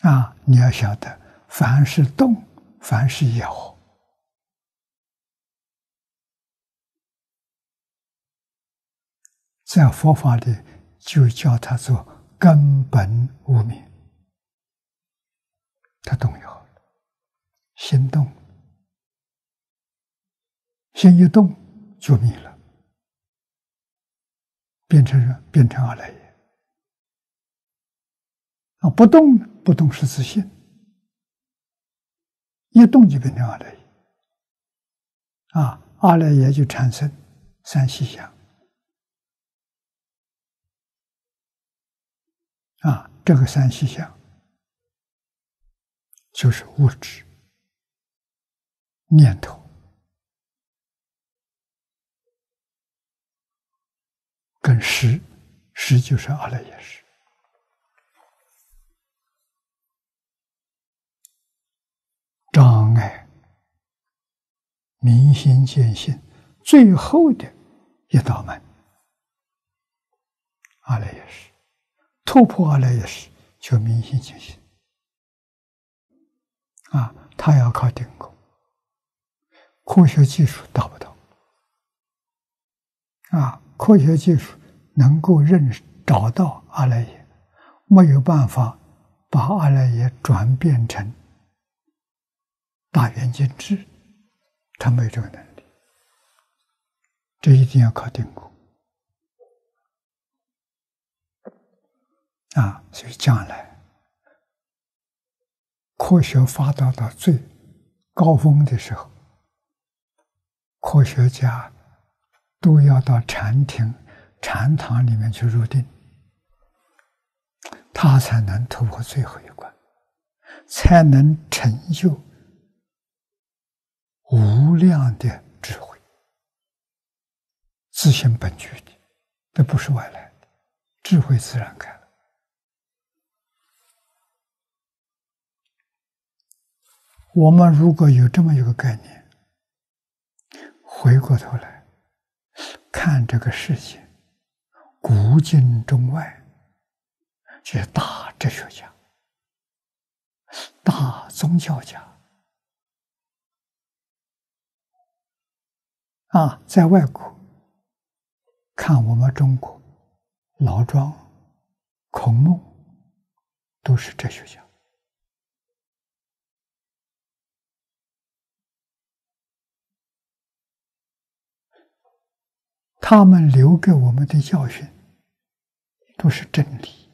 啊！你要晓得，凡是动，凡是有，在佛法里就叫它做根本无明。它动摇了，心动，心一动。就灭了，变成，变成阿赖耶。啊，不动，不动是自信；一动就变成阿赖耶。啊，阿赖耶就产生三细相。啊，这个三细相就是物质、念头。跟识，识就是阿赖耶识，障碍明心见性最后的一道门，阿赖耶识，突破阿赖耶识就明心见性啊，他要靠定功，科学技术达不到。啊，科学技术。能够认识找到阿赖耶，没有办法把阿赖耶转变成大圆镜智，他没有这个能力。这一定要靠定功。啊！所以将来科学发达到最高峰的时候，科学家都要到禅庭、禅堂里面去入定，他才能突破最后一关，才能成就无量的智慧。自性本具的，这不是外来的，智慧自然开了。我们如果有这么一个概念，回过头来看这个世界，古今中外，这些大哲学家、大宗教家啊，在外国。看我们中国，老庄、孔孟都是哲学家，他们留给我们的教训都是真理，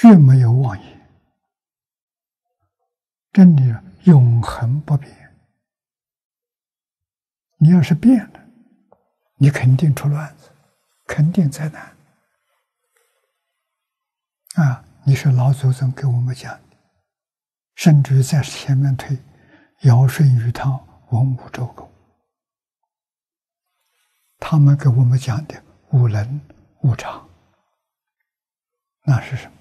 绝没有妄言，真理永恒不变。你要是变了，你肯定出乱子，肯定灾难。啊！你是老祖宗给我们讲的，甚至于在前面推尧舜禹汤文武周公，他们给我们讲的五伦五常，那是什么？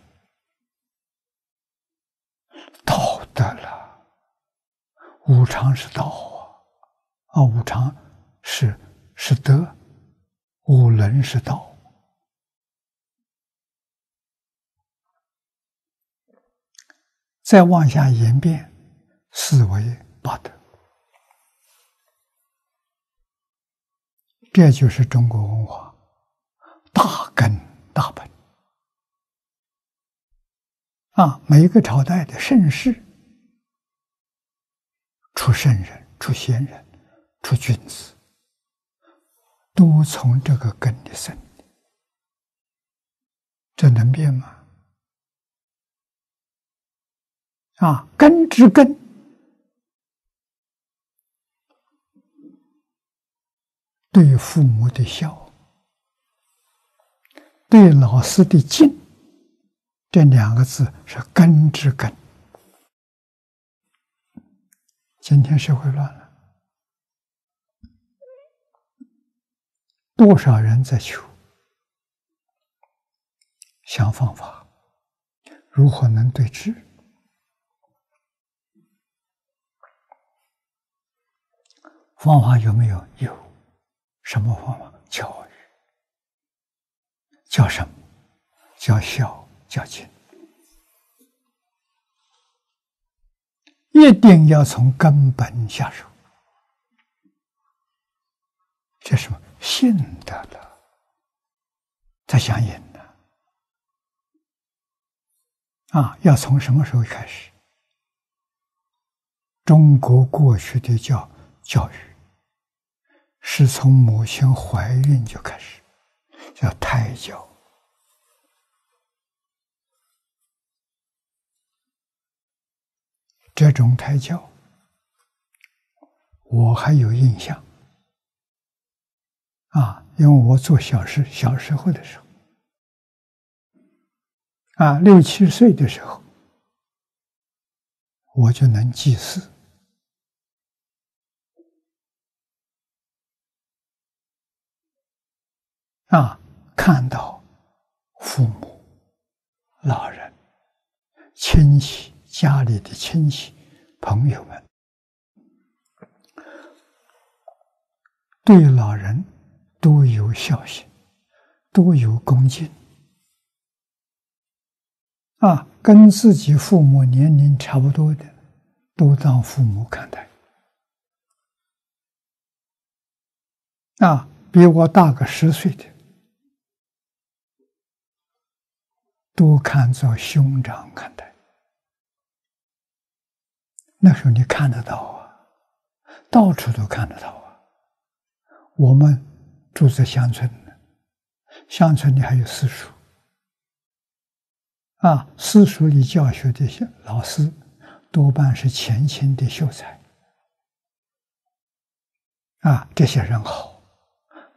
道德了，五常是道。啊，啊五常是是德，五伦是道，再往下演变，四维八德，这就是中国文化大根大本啊！每一个朝代的盛世，出圣人，出贤人。出君子，都从这个根里生，这能变吗？啊，根之根，对父母的孝，对老师的敬，这两个字是根之根。今天社会乱了。多少人在求想方法，如何能对治？方法有没有？有，什么方法？教育，叫什么？叫孝，叫敬，一定要从根本下手。这什么？信得了，才相应的啊！要从什么时候开始？中国过去的教教育是从母亲怀孕就开始，叫胎教。这种胎教，我还有印象。啊，因为我做小事，小时候的时候，啊，六七岁的时候，我就能祭祀，啊，看到父母、老人、亲戚、家里的亲戚、朋友们对老人。都有孝心，都有恭敬，啊，跟自己父母年龄差不多的，都当父母看待，啊，比我大个十岁的，都看作兄长看待，那时候你看得到啊，到处都看得到啊。我们住在乡村，乡村里还有私塾，啊，私塾里教学的些老师多半是前清的秀才，啊，这些人好，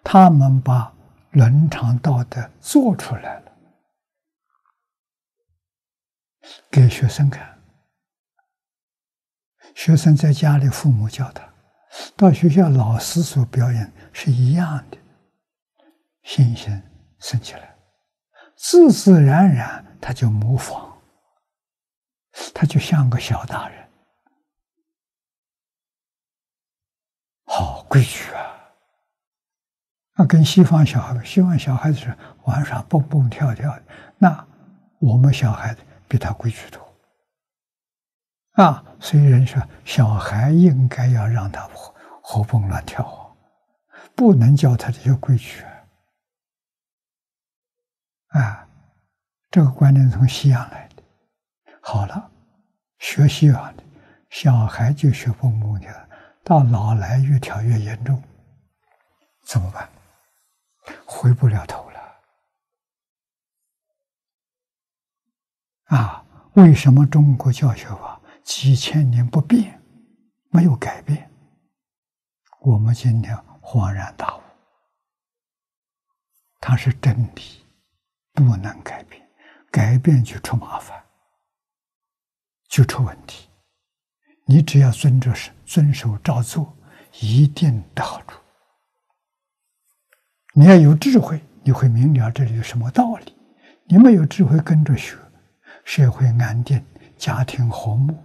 他们把伦常道德做出来了，给学生看。学生在家里，父母教他；到学校，老师所表演是一样的，信心升起来，自自然然他就模仿，他就像个小大人，好规矩啊！那跟西方小孩，西方小孩子是玩耍蹦蹦跳跳的，那我们小孩子比他规矩多。啊，所以人说，小孩应该要让他活活蹦乱跳，不能教他这些规矩。啊，这个观念从西洋来的。好了，学西洋的小孩就学蹦蹦跳，到老来越跳越严重，怎么办？回不了头了。啊，为什么中国教学法？几千年不变，没有改变。我们今天恍然大悟，它是真理，不能改变，改变就出麻烦，就出问题。你只要遵着遵守照做，一定得好处。你要有智慧，你会明了这里有什么道理。你没有智慧，跟着学，社会安定，家庭和睦。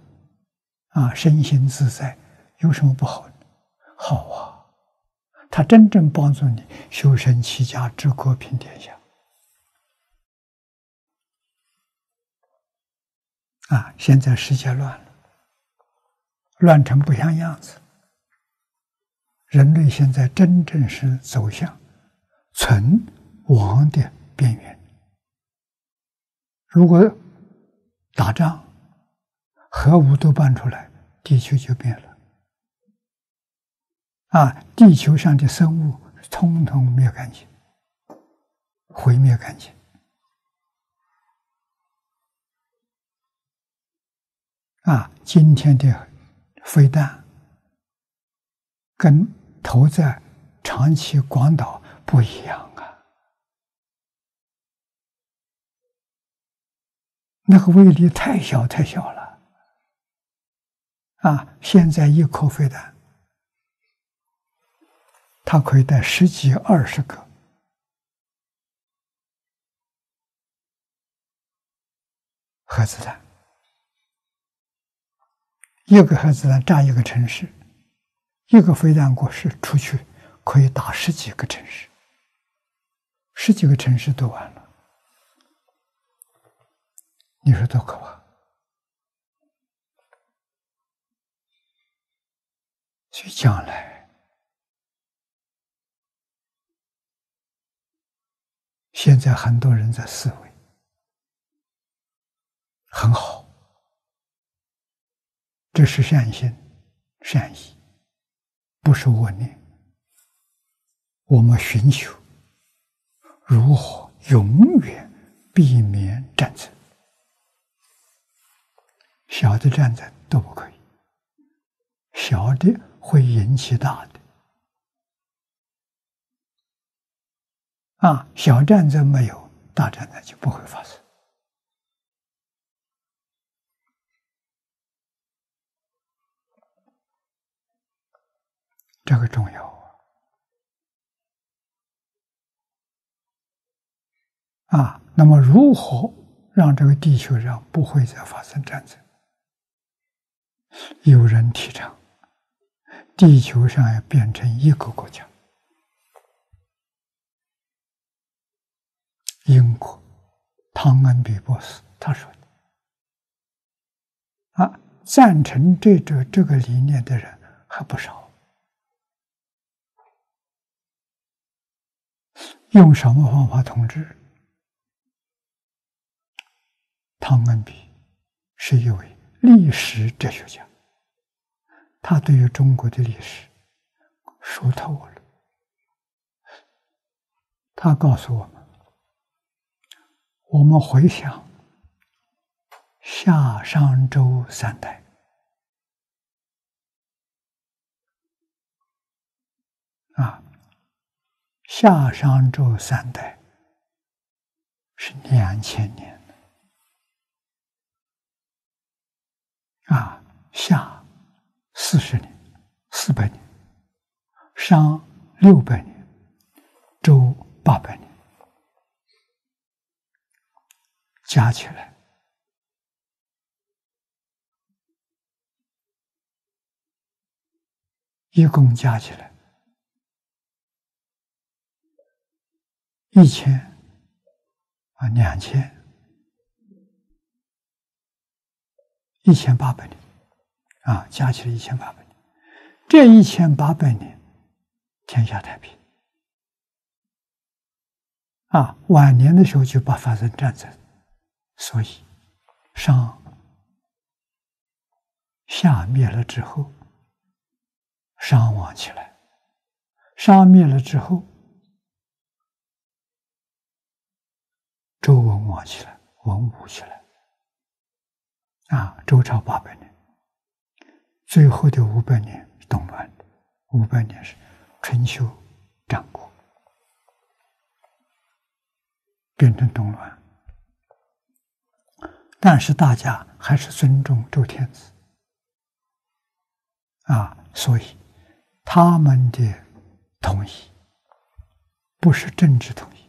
啊，身心自在，有什么不好？好啊，他真正帮助你修身齐家治国平天下。啊，现在世界乱了，乱成不像样子。人类现在真正是走向存亡的边缘。如果打仗，核武都搬出来，地球就变了。啊，地球上的生物通通灭干净，毁灭干净。啊，今天的飞弹跟投在长崎、广岛不一样啊，那个威力太小太小了。啊！现在一颗飞弹，它可以带十几、二十个核子弹，一个核子弹炸一个城市，一个飞弹过世出去可以打十几个城市，十几个城市都完了，你说多可怕！所以将来，现在很多人在思维，很好，这是善心、善意，不是恶念。我们寻求如何永远避免战争，小的战争都不可以，小的。会引起大的啊，小战争没有，大战争就不会发生。这个重要啊！啊，那么如何让这个地球上不会再发生战争？有人提倡。地球上要变成一个国家。英国汤恩比博士他说的啊，赞成这个这个理念的人还不少。用什么方法统治？汤恩比是一位历史哲学家。他对于中国的历史熟透了。他告诉我们：我们回想夏商周三代啊，夏商周三代是两千年啊，夏。四十年，四百年，商六百年，周八百年，加起来一共加起来一千啊，两千一千八百年。啊，加起来一千八百年，这一千八百年，天下太平。啊，晚年的时候就把发生战争，所以上夏灭了之后，商亡起来，商灭了之后，周文王起来，文武起来，啊，周朝八百年。最后的五百年是动乱的，五百年是春秋战国，变成动乱。但是大家还是尊重周天子啊，所以他们的统一不是政治统一。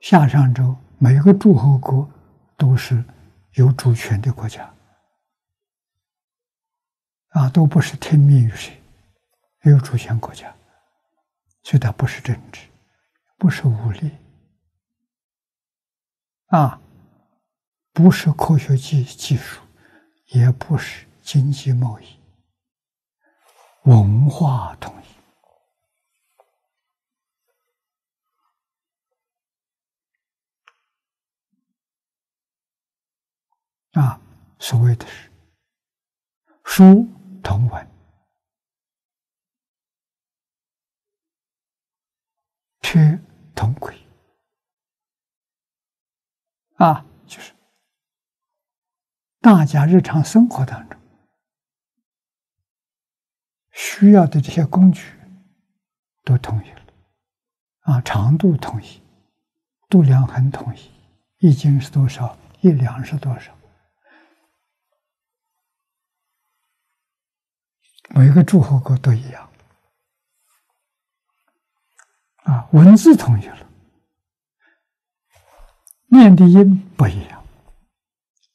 夏商周每个诸侯国都是有主权的国家。啊，都不是听命于谁，有主权国家，所以它不是政治，不是武力，啊，不是科学技技术，也不是经济贸易，文化统一，啊，所谓的是书。同文，车同轨，啊，就是大家日常生活当中需要的这些工具都统一了，啊，长度统一，度量衡统一，一斤是多少，一两是多少。每个诸侯国都一样，啊，文字统一了，念的音不一样，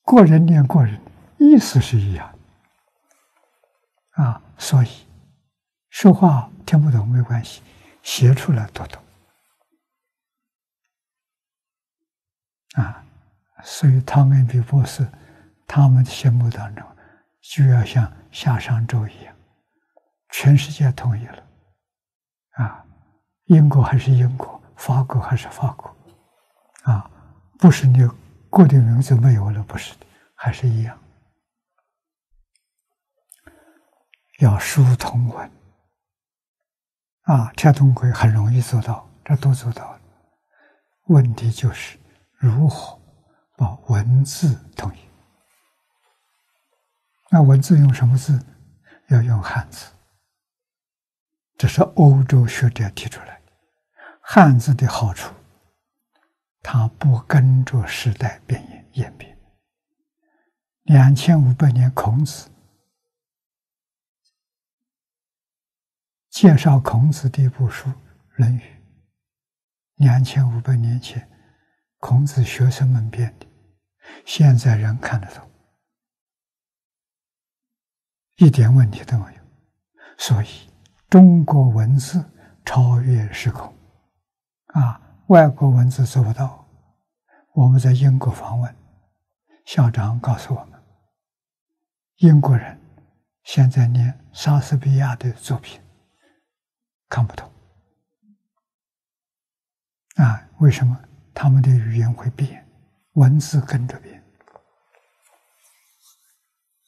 个人念个人，意思是一样，啊，所以说话听不懂没关系，写出来读懂，啊，所以汤恩比博士他们的心目当中就要像夏商周一样。全世界统一了，啊，英国还是英国，法国还是法国，啊，不是你固定名字没有了，不是的，还是一样，要书同文，啊，这东西很容易做到，这都做到了，问题就是如何把文字统一。那文字用什么字？要用汉字。这是欧洲学者提出来的汉字的好处，它不跟着时代变演演变。两千五百年，孔子介绍孔子的一部书《论语》，两千五百年前孔子学生们编的，现在人看得懂，一点问题都没有，所以。中国文字超越时空，啊，外国文字做不到。我们在英国访问，校长告诉我们，英国人现在念莎士比亚的作品看不懂，啊，为什么？他们的语言会变，文字跟着变，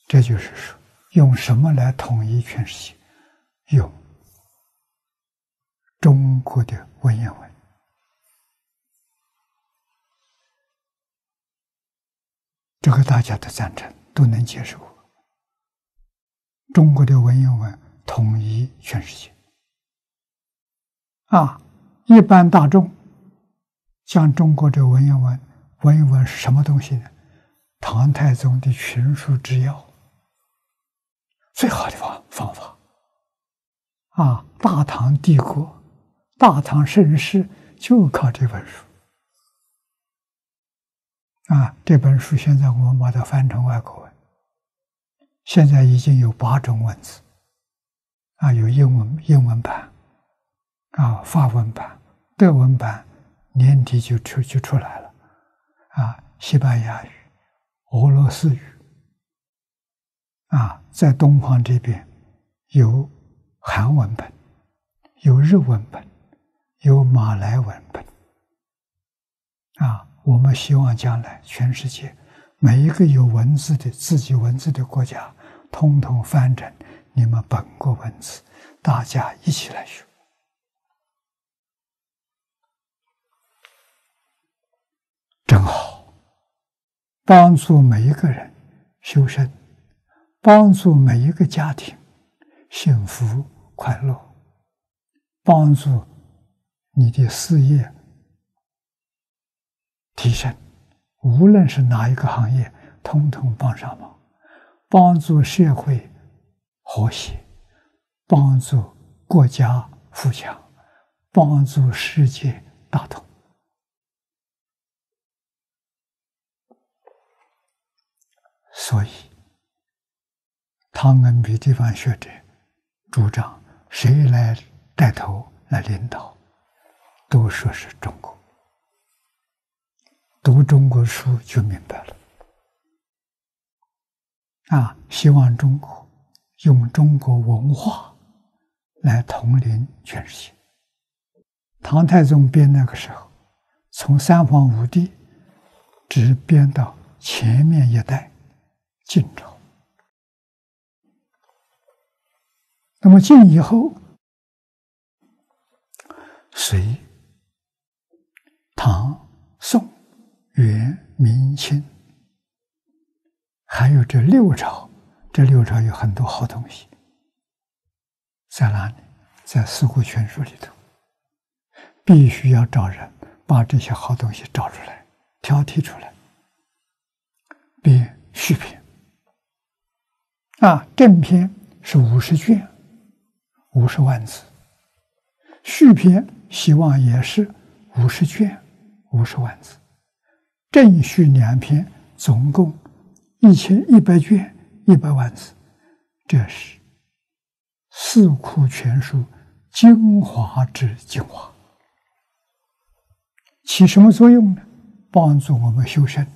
这就是说，用什么来统一全世界？用中国的文言文。这个大家都赞成，都能接受。中国的文言文统一全世界。啊，一般大众讲中国的文言文，文言文是什么东西呢？唐太宗的群书之要，最好的方方法。啊，大唐帝国，大唐盛世就靠这本书。啊，这本书现在我们把它翻成外国文，现在已经有八种文字，啊，有英文英文版，啊，法文版、德文版，年底就出就出来了，啊，西班牙语、俄罗斯语，啊，在东方这边有韩文本，有日文本，有马来文本，啊。我们希望将来全世界每一个有文字的自己文字的国家，通通翻成你们本国文字，大家一起来学，真好，帮助每一个人修身，帮助每一个家庭幸福快乐，帮助你的事业。提升，无论是哪一个行业，通通帮上忙，帮助社会和谐，帮助国家富强，帮助世界大同。所以，汤恩比地方学者主张，谁来带头来领导，都说是中国。读中国书就明白了，啊！希望中国用中国文化来统领全世界。唐太宗编那个时候，从三皇五帝只编到前面一代晋朝，那么晋以后，隋、唐、宋。元、明、清，还有这六朝，这六朝有很多好东西，在哪里？在《四库全书》里头，必须要找人把这些好东西找出来，挑剔出来，编续篇。啊，正篇是五十卷，五十万字；续篇希望也是五十卷，五十万字。正序两篇，总共一千一百卷，一百万字。这是《四库全书》精华之精华。起什么作用呢？帮助我们修身。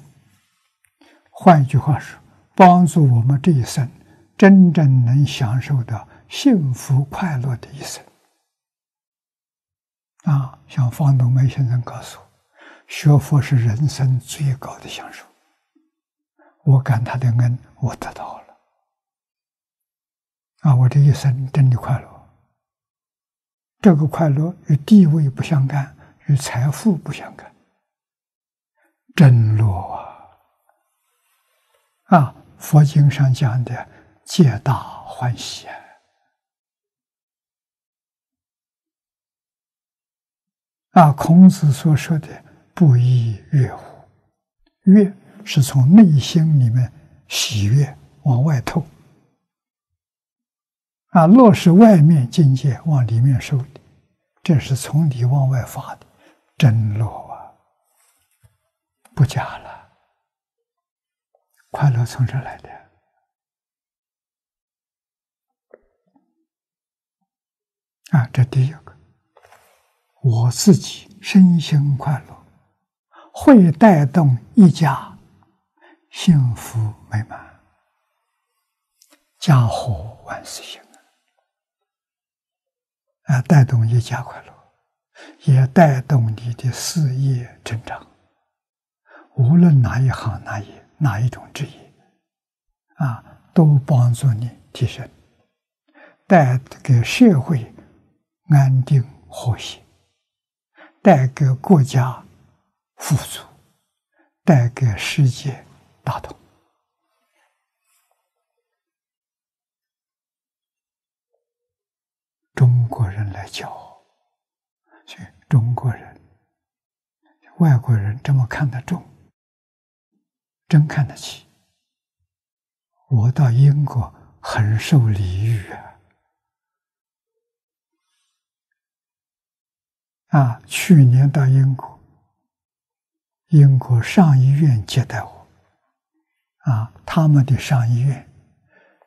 换一句话说，帮助我们这一生真正能享受到幸福快乐的一生。啊，像方东梅先生告诉我。学佛是人生最高的享受，我感他的恩，我得到了，啊，我这一生真的快乐。这个快乐与地位不相干，与财富不相干，真乐啊！啊，佛经上讲的皆大欢喜啊！啊，孔子所说的。不亦乐乎？乐是从内心里面喜悦往外透，啊，乐是外面境界往里面收的，这是从里往外发的，真乐啊！不假了，快乐从这来的啊！这第一个，我自己身心快乐。会带动一家幸福美满，家和万事兴啊！带动一家快乐，也带动你的事业成长。无论哪一行、哪一哪一种职业，啊，都帮助你提升，带给社会安定和谐，带给国家富足，带给世界大同。中国人来教，所以中国人、外国人这么看得重，真看得起。我到英国很受礼遇啊！啊，去年到英国，英国上议院接待我，啊，他们的上议院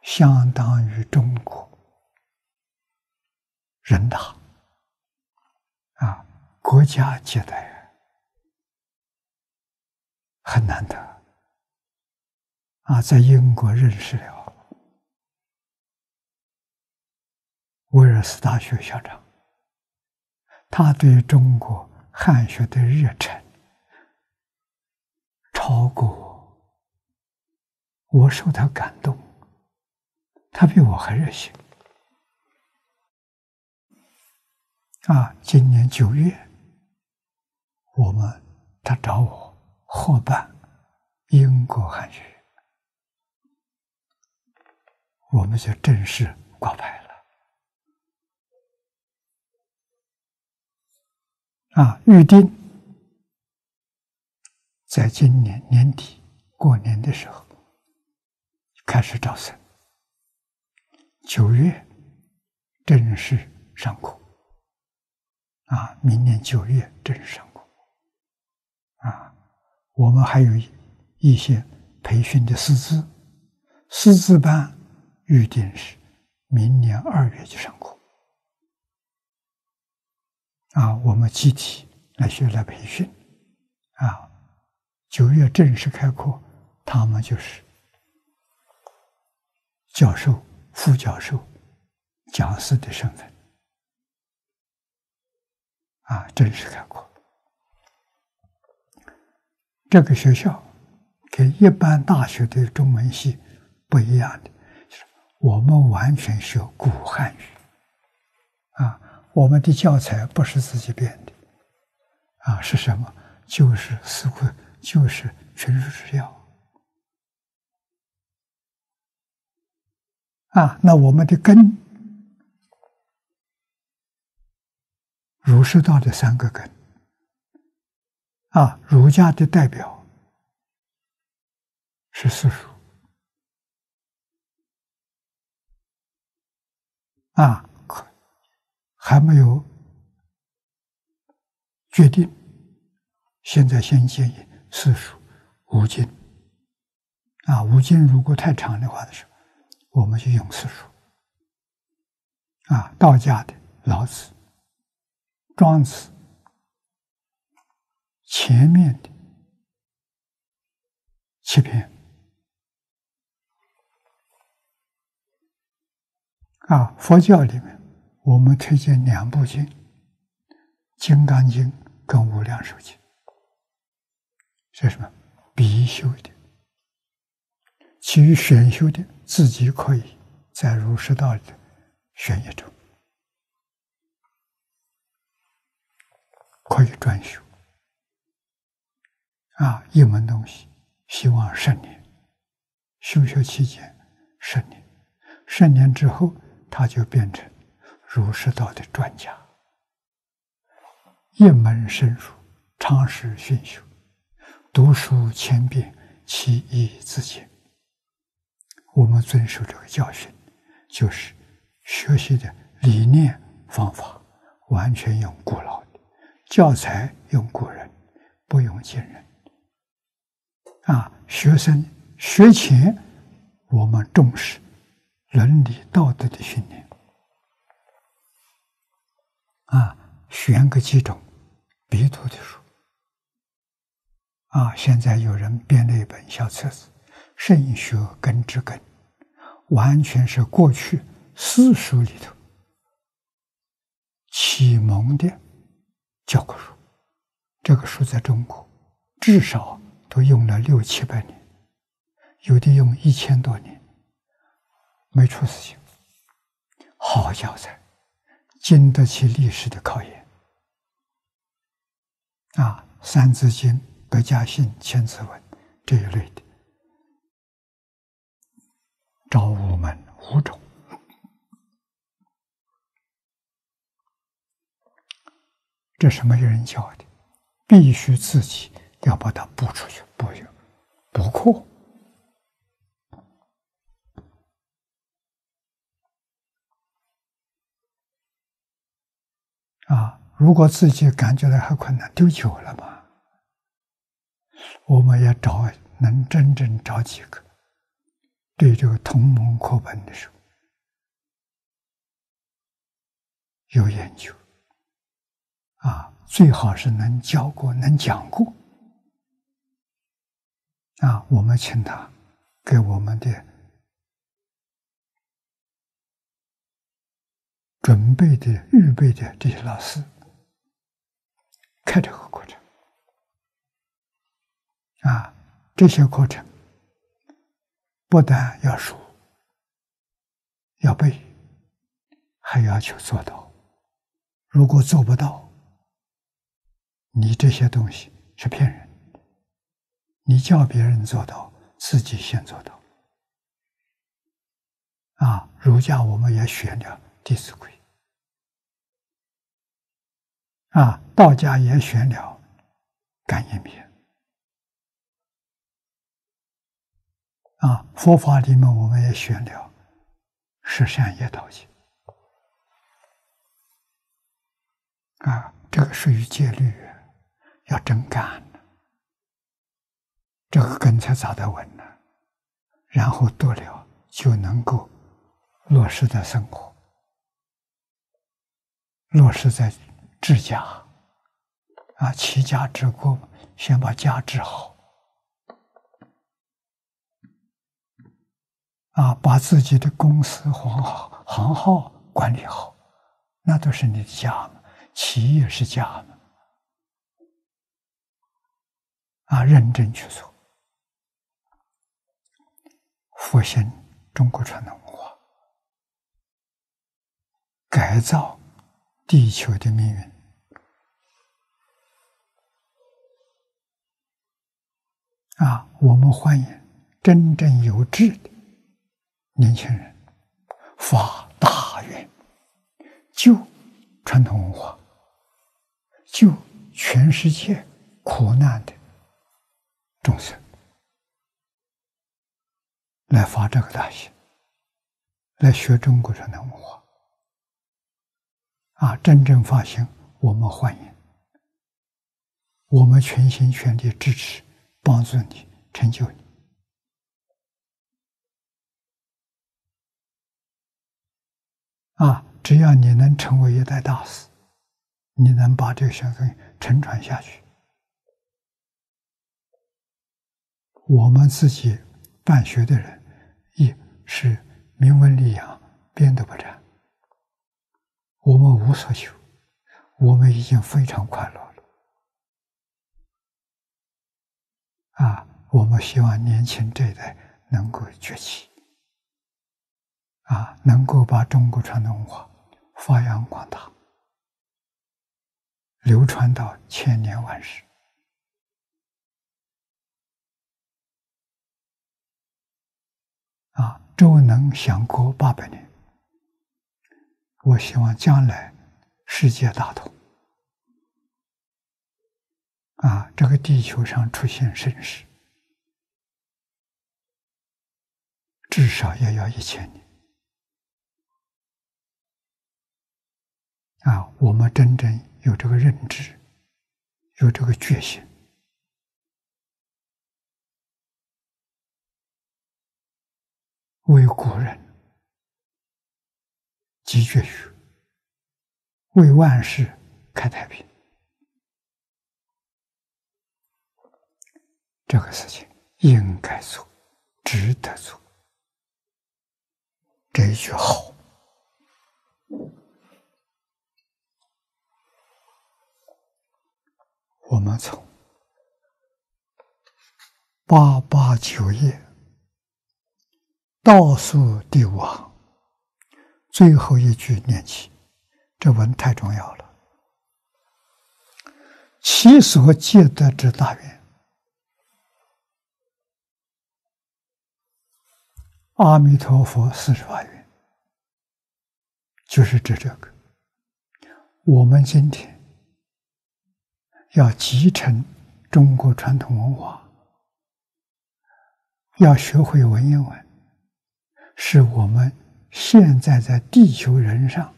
相当于中国。人大。啊，国家接待很难得。啊，在英国认识了。威尔斯大学校长，他对中国汉学的热忱。超过我，受他感动，他比我还热心。啊，今年九月，我们他找我合办英国汉学，我们就正式挂牌了。啊，预定在今年年底过年的时候开始招生，九月正式上课。啊，明年九月正式上课。啊，我们还有一些培训的师资，师资班预定是明年二月就上课。啊，我们集体来学来培训。啊，九月正式开课，他们就是教授、副教授、讲师的身份。啊，正式开课。这个学校跟一般大学的中文系不一样的，就是我们完全学古汉语。啊，我们的教材不是自己编的，啊，是什么？就是四库，就是群书治要。啊，那我们的根。儒释道的三个根啊，儒家的代表是四书啊，可还没有决定。现在先建议四书五经啊，五经如果太长的话的时候，我们就用四书啊，道家的老子。庄子前面的七篇啊，佛教里面我们推荐两部经，《金刚经》跟《无量寿经》，是什么？必修的？其余选修的自己可以在儒释道里选一种。可以专修。啊，一门东西，希望十年修学期间十年，十年之后他就变成儒释道的专家，一门深入，长时熏修，读书千遍，其义自见。我们遵守这个教训，就是学习的理念方法完全用古老的。教材用古人，不用今人。啊，学生学前，我们重视伦理道德的训练。啊，选个几种必读的书。啊，现在有人编了一本小册子，《圣学根之根》，完全是过去私书里头启蒙的。教科书，这个书在中国至少都用了六七百年，有的用一千多年，没出事情，好教材，经得起历史的考验。啊，《三字经》《百家姓》《千字文》这一类的，招五门五种，这是没人教的，必须自己要把它补出去，补有补课。啊。如果自己感觉到很困难，丢久了嘛，我们要找能真正找几个。对这个同盟课本的时候。有研究。啊，最好是能教过、能讲过。啊，我们请他给我们的准备的、预备的这些老师。开这个课程。啊，这些课程不但要熟、要背，还要求做到。如果做不到，你这些东西是骗人。你叫别人做到，自己先做到。啊，儒家我们也学了《弟子规》。啊，道家也选了感应篇。啊，佛法里面我们也选了十善业道经。啊，这个属于戒律，要真干这个根才扎得稳呢。然后多了就能够落实在生活，落实在。治家啊，齐家治国，先把家治好啊，把自己的公司行好行号管理好，那都是你的家嘛，企业是家嘛，啊，认真去做，复兴中国传统文化，改造地球的命运。啊，我们欢迎真正有志的年轻人发大愿，救传统文化，救全世界苦难的众生，来发这个大心，来学中国传统文化。啊，真正发心，我们欢迎，我们全心全力支持。帮助你，成就你啊！只要你能成为一代大师，你能把这个相声承传下去，我们自己办学的人也是名闻利养，边都不沾。我们无所求，我们已经非常快乐了。啊，我们希望年轻这一代能够崛起，啊，能够把中国传统文化发扬光大，流传到千年万世。啊，周能享国八百年，我希望将来世界大同。啊，这个地球上出现盛世，至少也要一千年。啊，我们真正有这个认知，有这个决心，为古人积绝学，为万世开太平。这个事情应该做，值得做。这一句好，我们从八八九页倒数第五行最后一句念起，这文太重要了。其所借得之大愿，阿弥陀佛四十八愿，就是指这个。我们今天要继承中国传统文化，要学会文言文，是我们现在在地球人上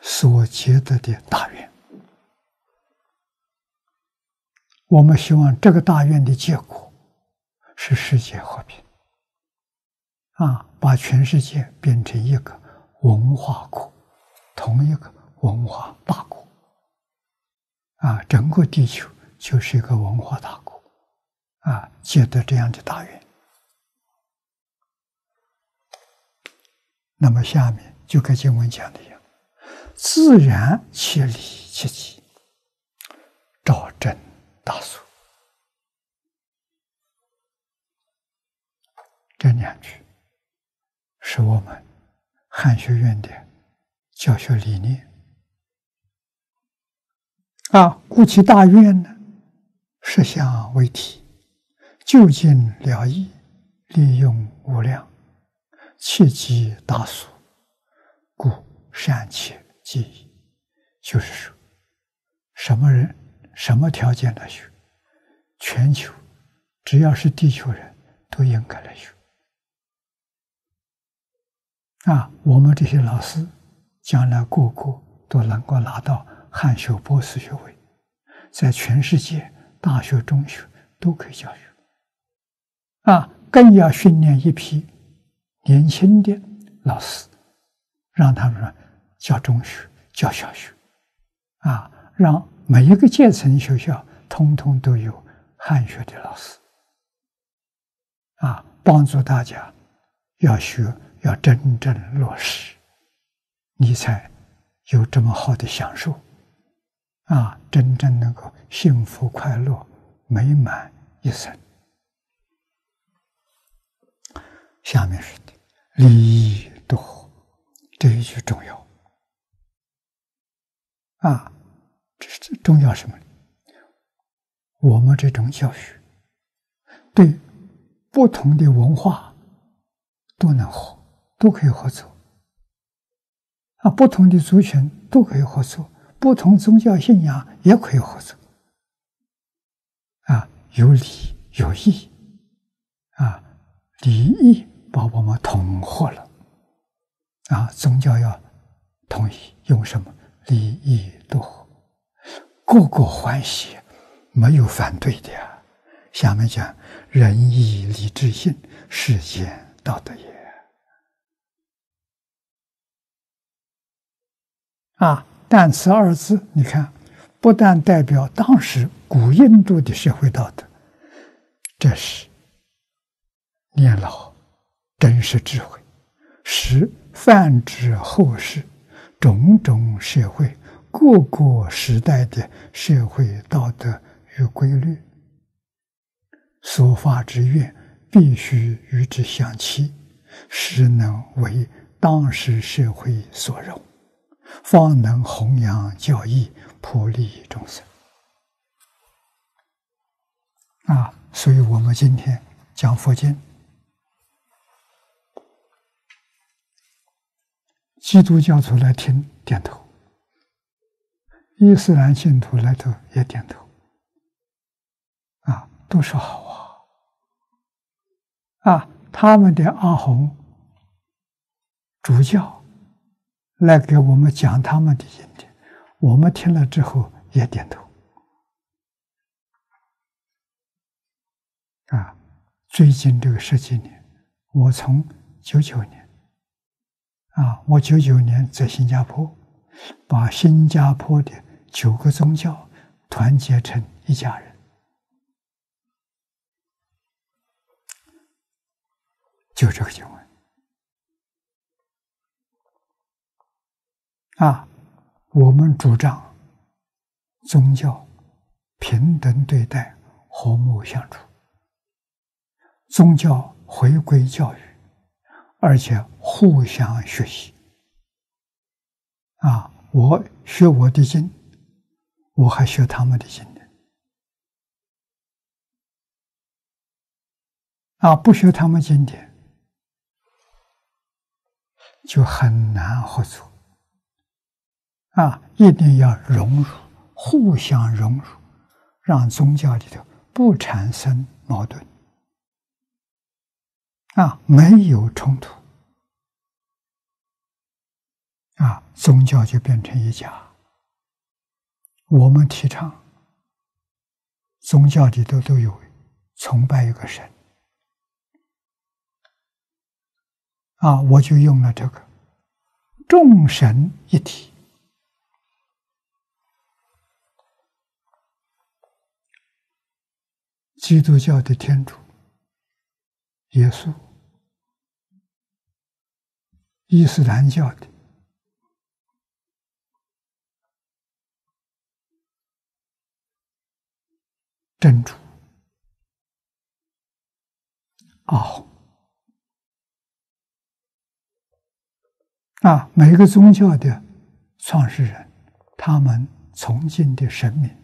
所结得的大愿。我们希望这个大愿的结果是世界和平，啊，把全世界变成一个文化国，同一个。文化大国啊，整个地球就是一个文化大国啊，结得这样的大愿。那么下面就跟经文讲的一样，自然其理其机，照真大俗。这两句是我们汉学院的教学理念。啊，故其大愿呢，实相为体，究竟了义，利用无量，切机大俗，故善切记忆。就是说，什么人、什么条件来学，全球只要是地球人都应该来学。啊，我们这些老师，将来个个都能够拿到。汉学博士学位，在全世界大学、中学都可以教学，啊，更要训练一批年轻的老师，让他们教中学、教小学，啊，让每一个阶层学校通通都有汉学的老师，啊，帮助大家要学，要真正落实，你才有这么好的享受。啊，真正能够幸福快乐美满一生。下面是的，利益多，这一句重要。啊，这是重要什么？我们这种教学，对不同的文化都能合，都可以合作。啊，不同的族群都可以合作。不同宗教信仰也可以合作，啊，有理有义，啊，礼义把我们统合了，啊，宗教要统一，用什么？礼义都合，个个欢喜，没有反对的呀。下面讲仁义礼智信，世间道德也，啊。但此二字，你看，不但代表当时古印度的社会道德，这是年老真实智慧，是泛指后世种种社会各个时代的社会道德与规律，所发之愿必须与之相契，实能为当时社会所容。方能弘扬教义，普利众生。啊，所以我们今天讲佛经，基督教徒来听点头，伊斯兰信徒来头也点头，啊，都说好啊，啊，他们的阿訇主教。来给我们讲他们的经典，我们听了之后也点头。啊，最近这个十几年，我从九九年，啊，我九九年在新加坡，把新加坡的九个宗教团结成一家人，就这个经文。啊，我们主张宗教平等对待、和睦相处，宗教回归教育，而且互相学习。啊，我学我的经，我还学他们的经呢。啊，不学他们经典，就很难合作。啊，一定要融入，互相融入，让宗教里头不产生矛盾。啊，没有冲突，啊，宗教就变成一家。我们提倡，宗教里头都有崇拜一个神。啊，我就用了这个众神一体。基督教的天主耶稣，伊斯兰教的。真主。啊。啊，每个宗教的创始人，他们崇敬的神明，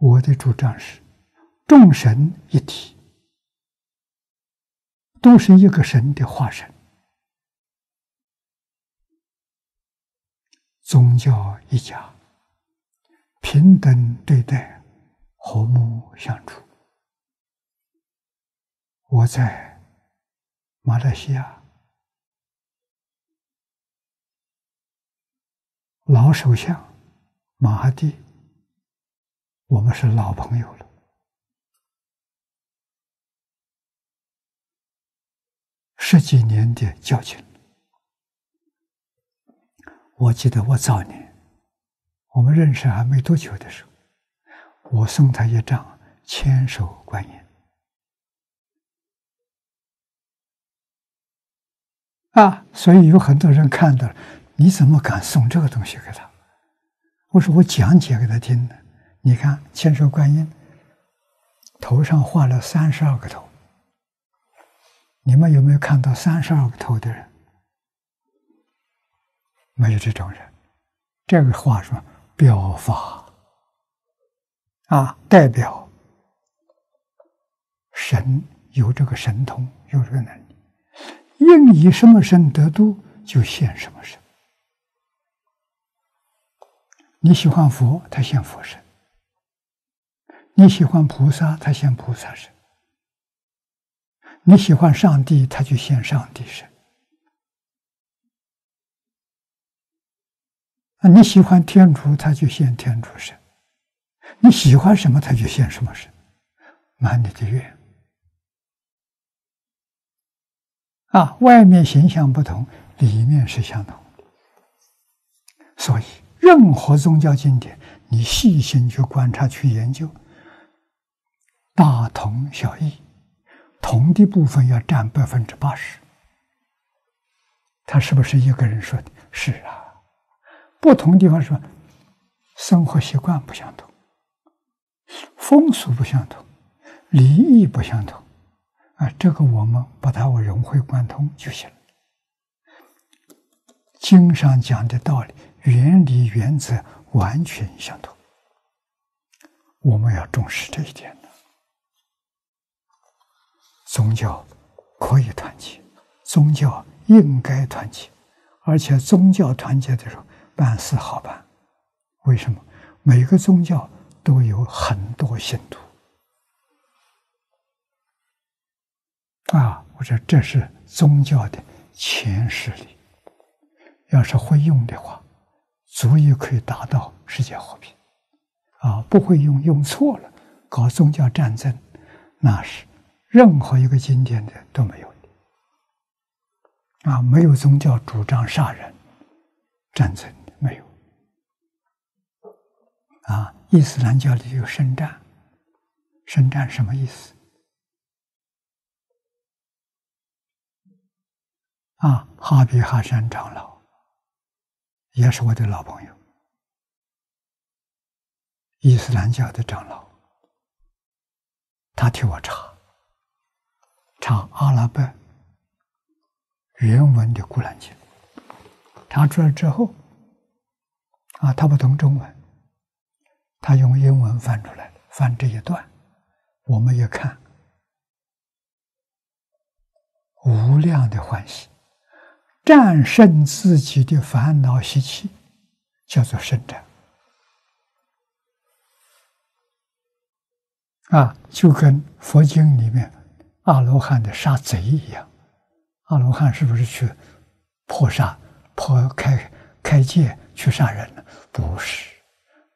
我的主张是众神一体，都是一个神的化身，宗教一家，平等对待，和睦相处。我在。马来西亚老首相马哈蒂，我们是老朋友了，十几年的交情。我记得我早年我们认识还没多久的时候，我送他一张千手观音。啊，所以有很多人看到，你怎么敢送这个东西给他？我说我讲解给他听的。你看千手观音头上画了三十二个头，你们有没有看到三十二个头的人？没有这种人。这个画说表法啊，代表神有这个神通，有这个能力。应以什么身得度，就现什么身。你喜欢佛，他现佛身；你喜欢菩萨，他现菩萨身；你喜欢上帝，他就现上帝身。啊，你喜欢天主，他就现天主身；你喜欢什么，他就现什么身，满你的愿。啊，外面形象不同，里面是相同的。所以，任何宗教经典，你细心去观察、去研究，大同小异，同的部分要占百分之八十。他是不是一个人说的？是啊。不同地方说，生活习惯不相同，风俗不相同，礼仪不相同。啊，这个我们把它融会贯通就行了。经上讲的道理、原理、原则完全相同，我们要重视这一点。宗教可以团结，宗教应该团结，而且宗教团结的时候办事好办。为什么？每个宗教都有很多信徒。啊，我说这是宗教的前实力，要是会用的话，足以可以达到世界和平。啊，不会用，用错了，搞宗教战争，那是任何一个经典的都没有的。啊，没有宗教主张杀人、战争的，没有。啊，伊斯兰教里有圣战，圣战什么意思？啊，哈比哈山长老也是我的老朋友，伊斯兰教的长老，他替我查，查阿拉伯原文的《古兰经》，查出来之后，啊，他不懂中文，他用英文翻出来，翻这一段，我们一看，无量的欢喜，战胜自己的烦恼习气，叫做圣战。啊，就跟佛经里面阿罗汉的杀贼一样，阿罗汉是不是去破杀、破开开戒去杀人呢？不是，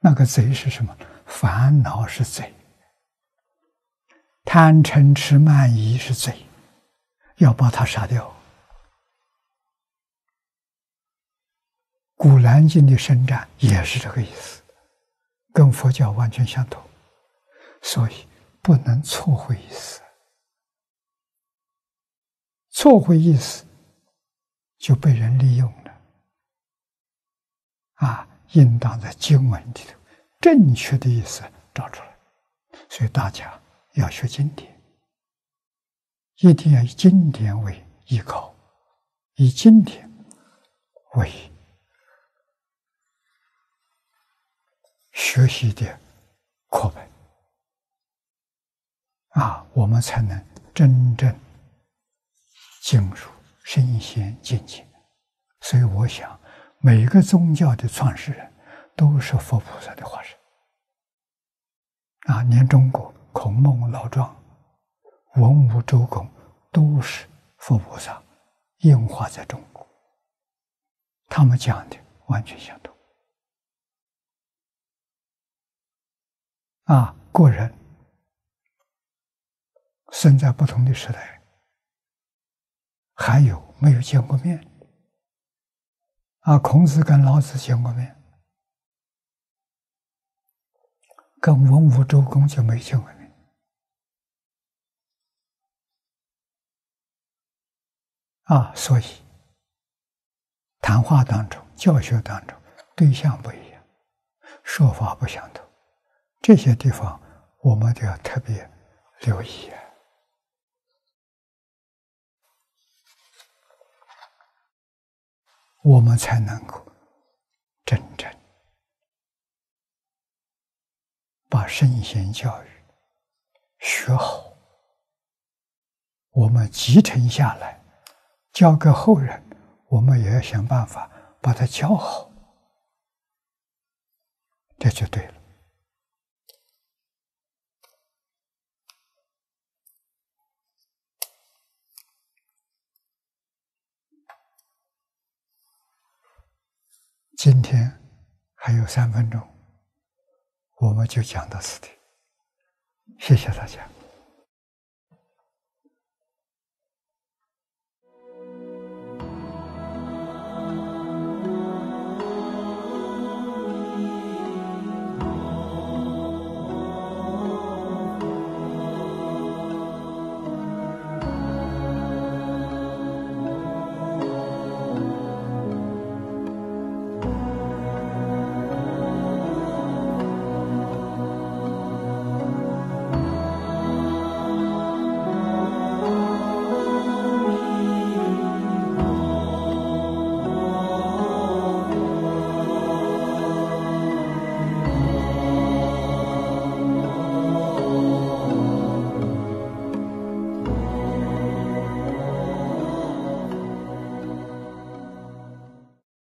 那个贼是什么？烦恼是贼，贪嗔痴慢疑是贼，要把他杀掉。古兰经的圣战也是这个意思，跟佛教完全相同。所以不能错会意思，错会意思就被人利用了。啊，应当在经文里头正确的意思找出来。所以大家要学经典，一定要以经典为依靠，以经典为学习的课本。啊，我们才能真正进入圣贤境界。所以，我想，每个宗教的创始人都是佛菩萨的化身。啊，连中国孔孟老庄、文武周公都是佛菩萨应化在中国，他们讲的完全相同。啊，个人。生在不同的时代，还有没有见过面？啊，孔子跟老子见过面，跟文武周公就没见过面。啊，所以谈话当中、教学当中，对象不一样，说法不相同，这些地方我们都要特别留意啊。我们才能够真正把圣贤教育学好，我们继承下来，教给后人，我们也要想办法把它教好，这就对了。今天还有三分钟，我们就讲到此地。谢谢大家。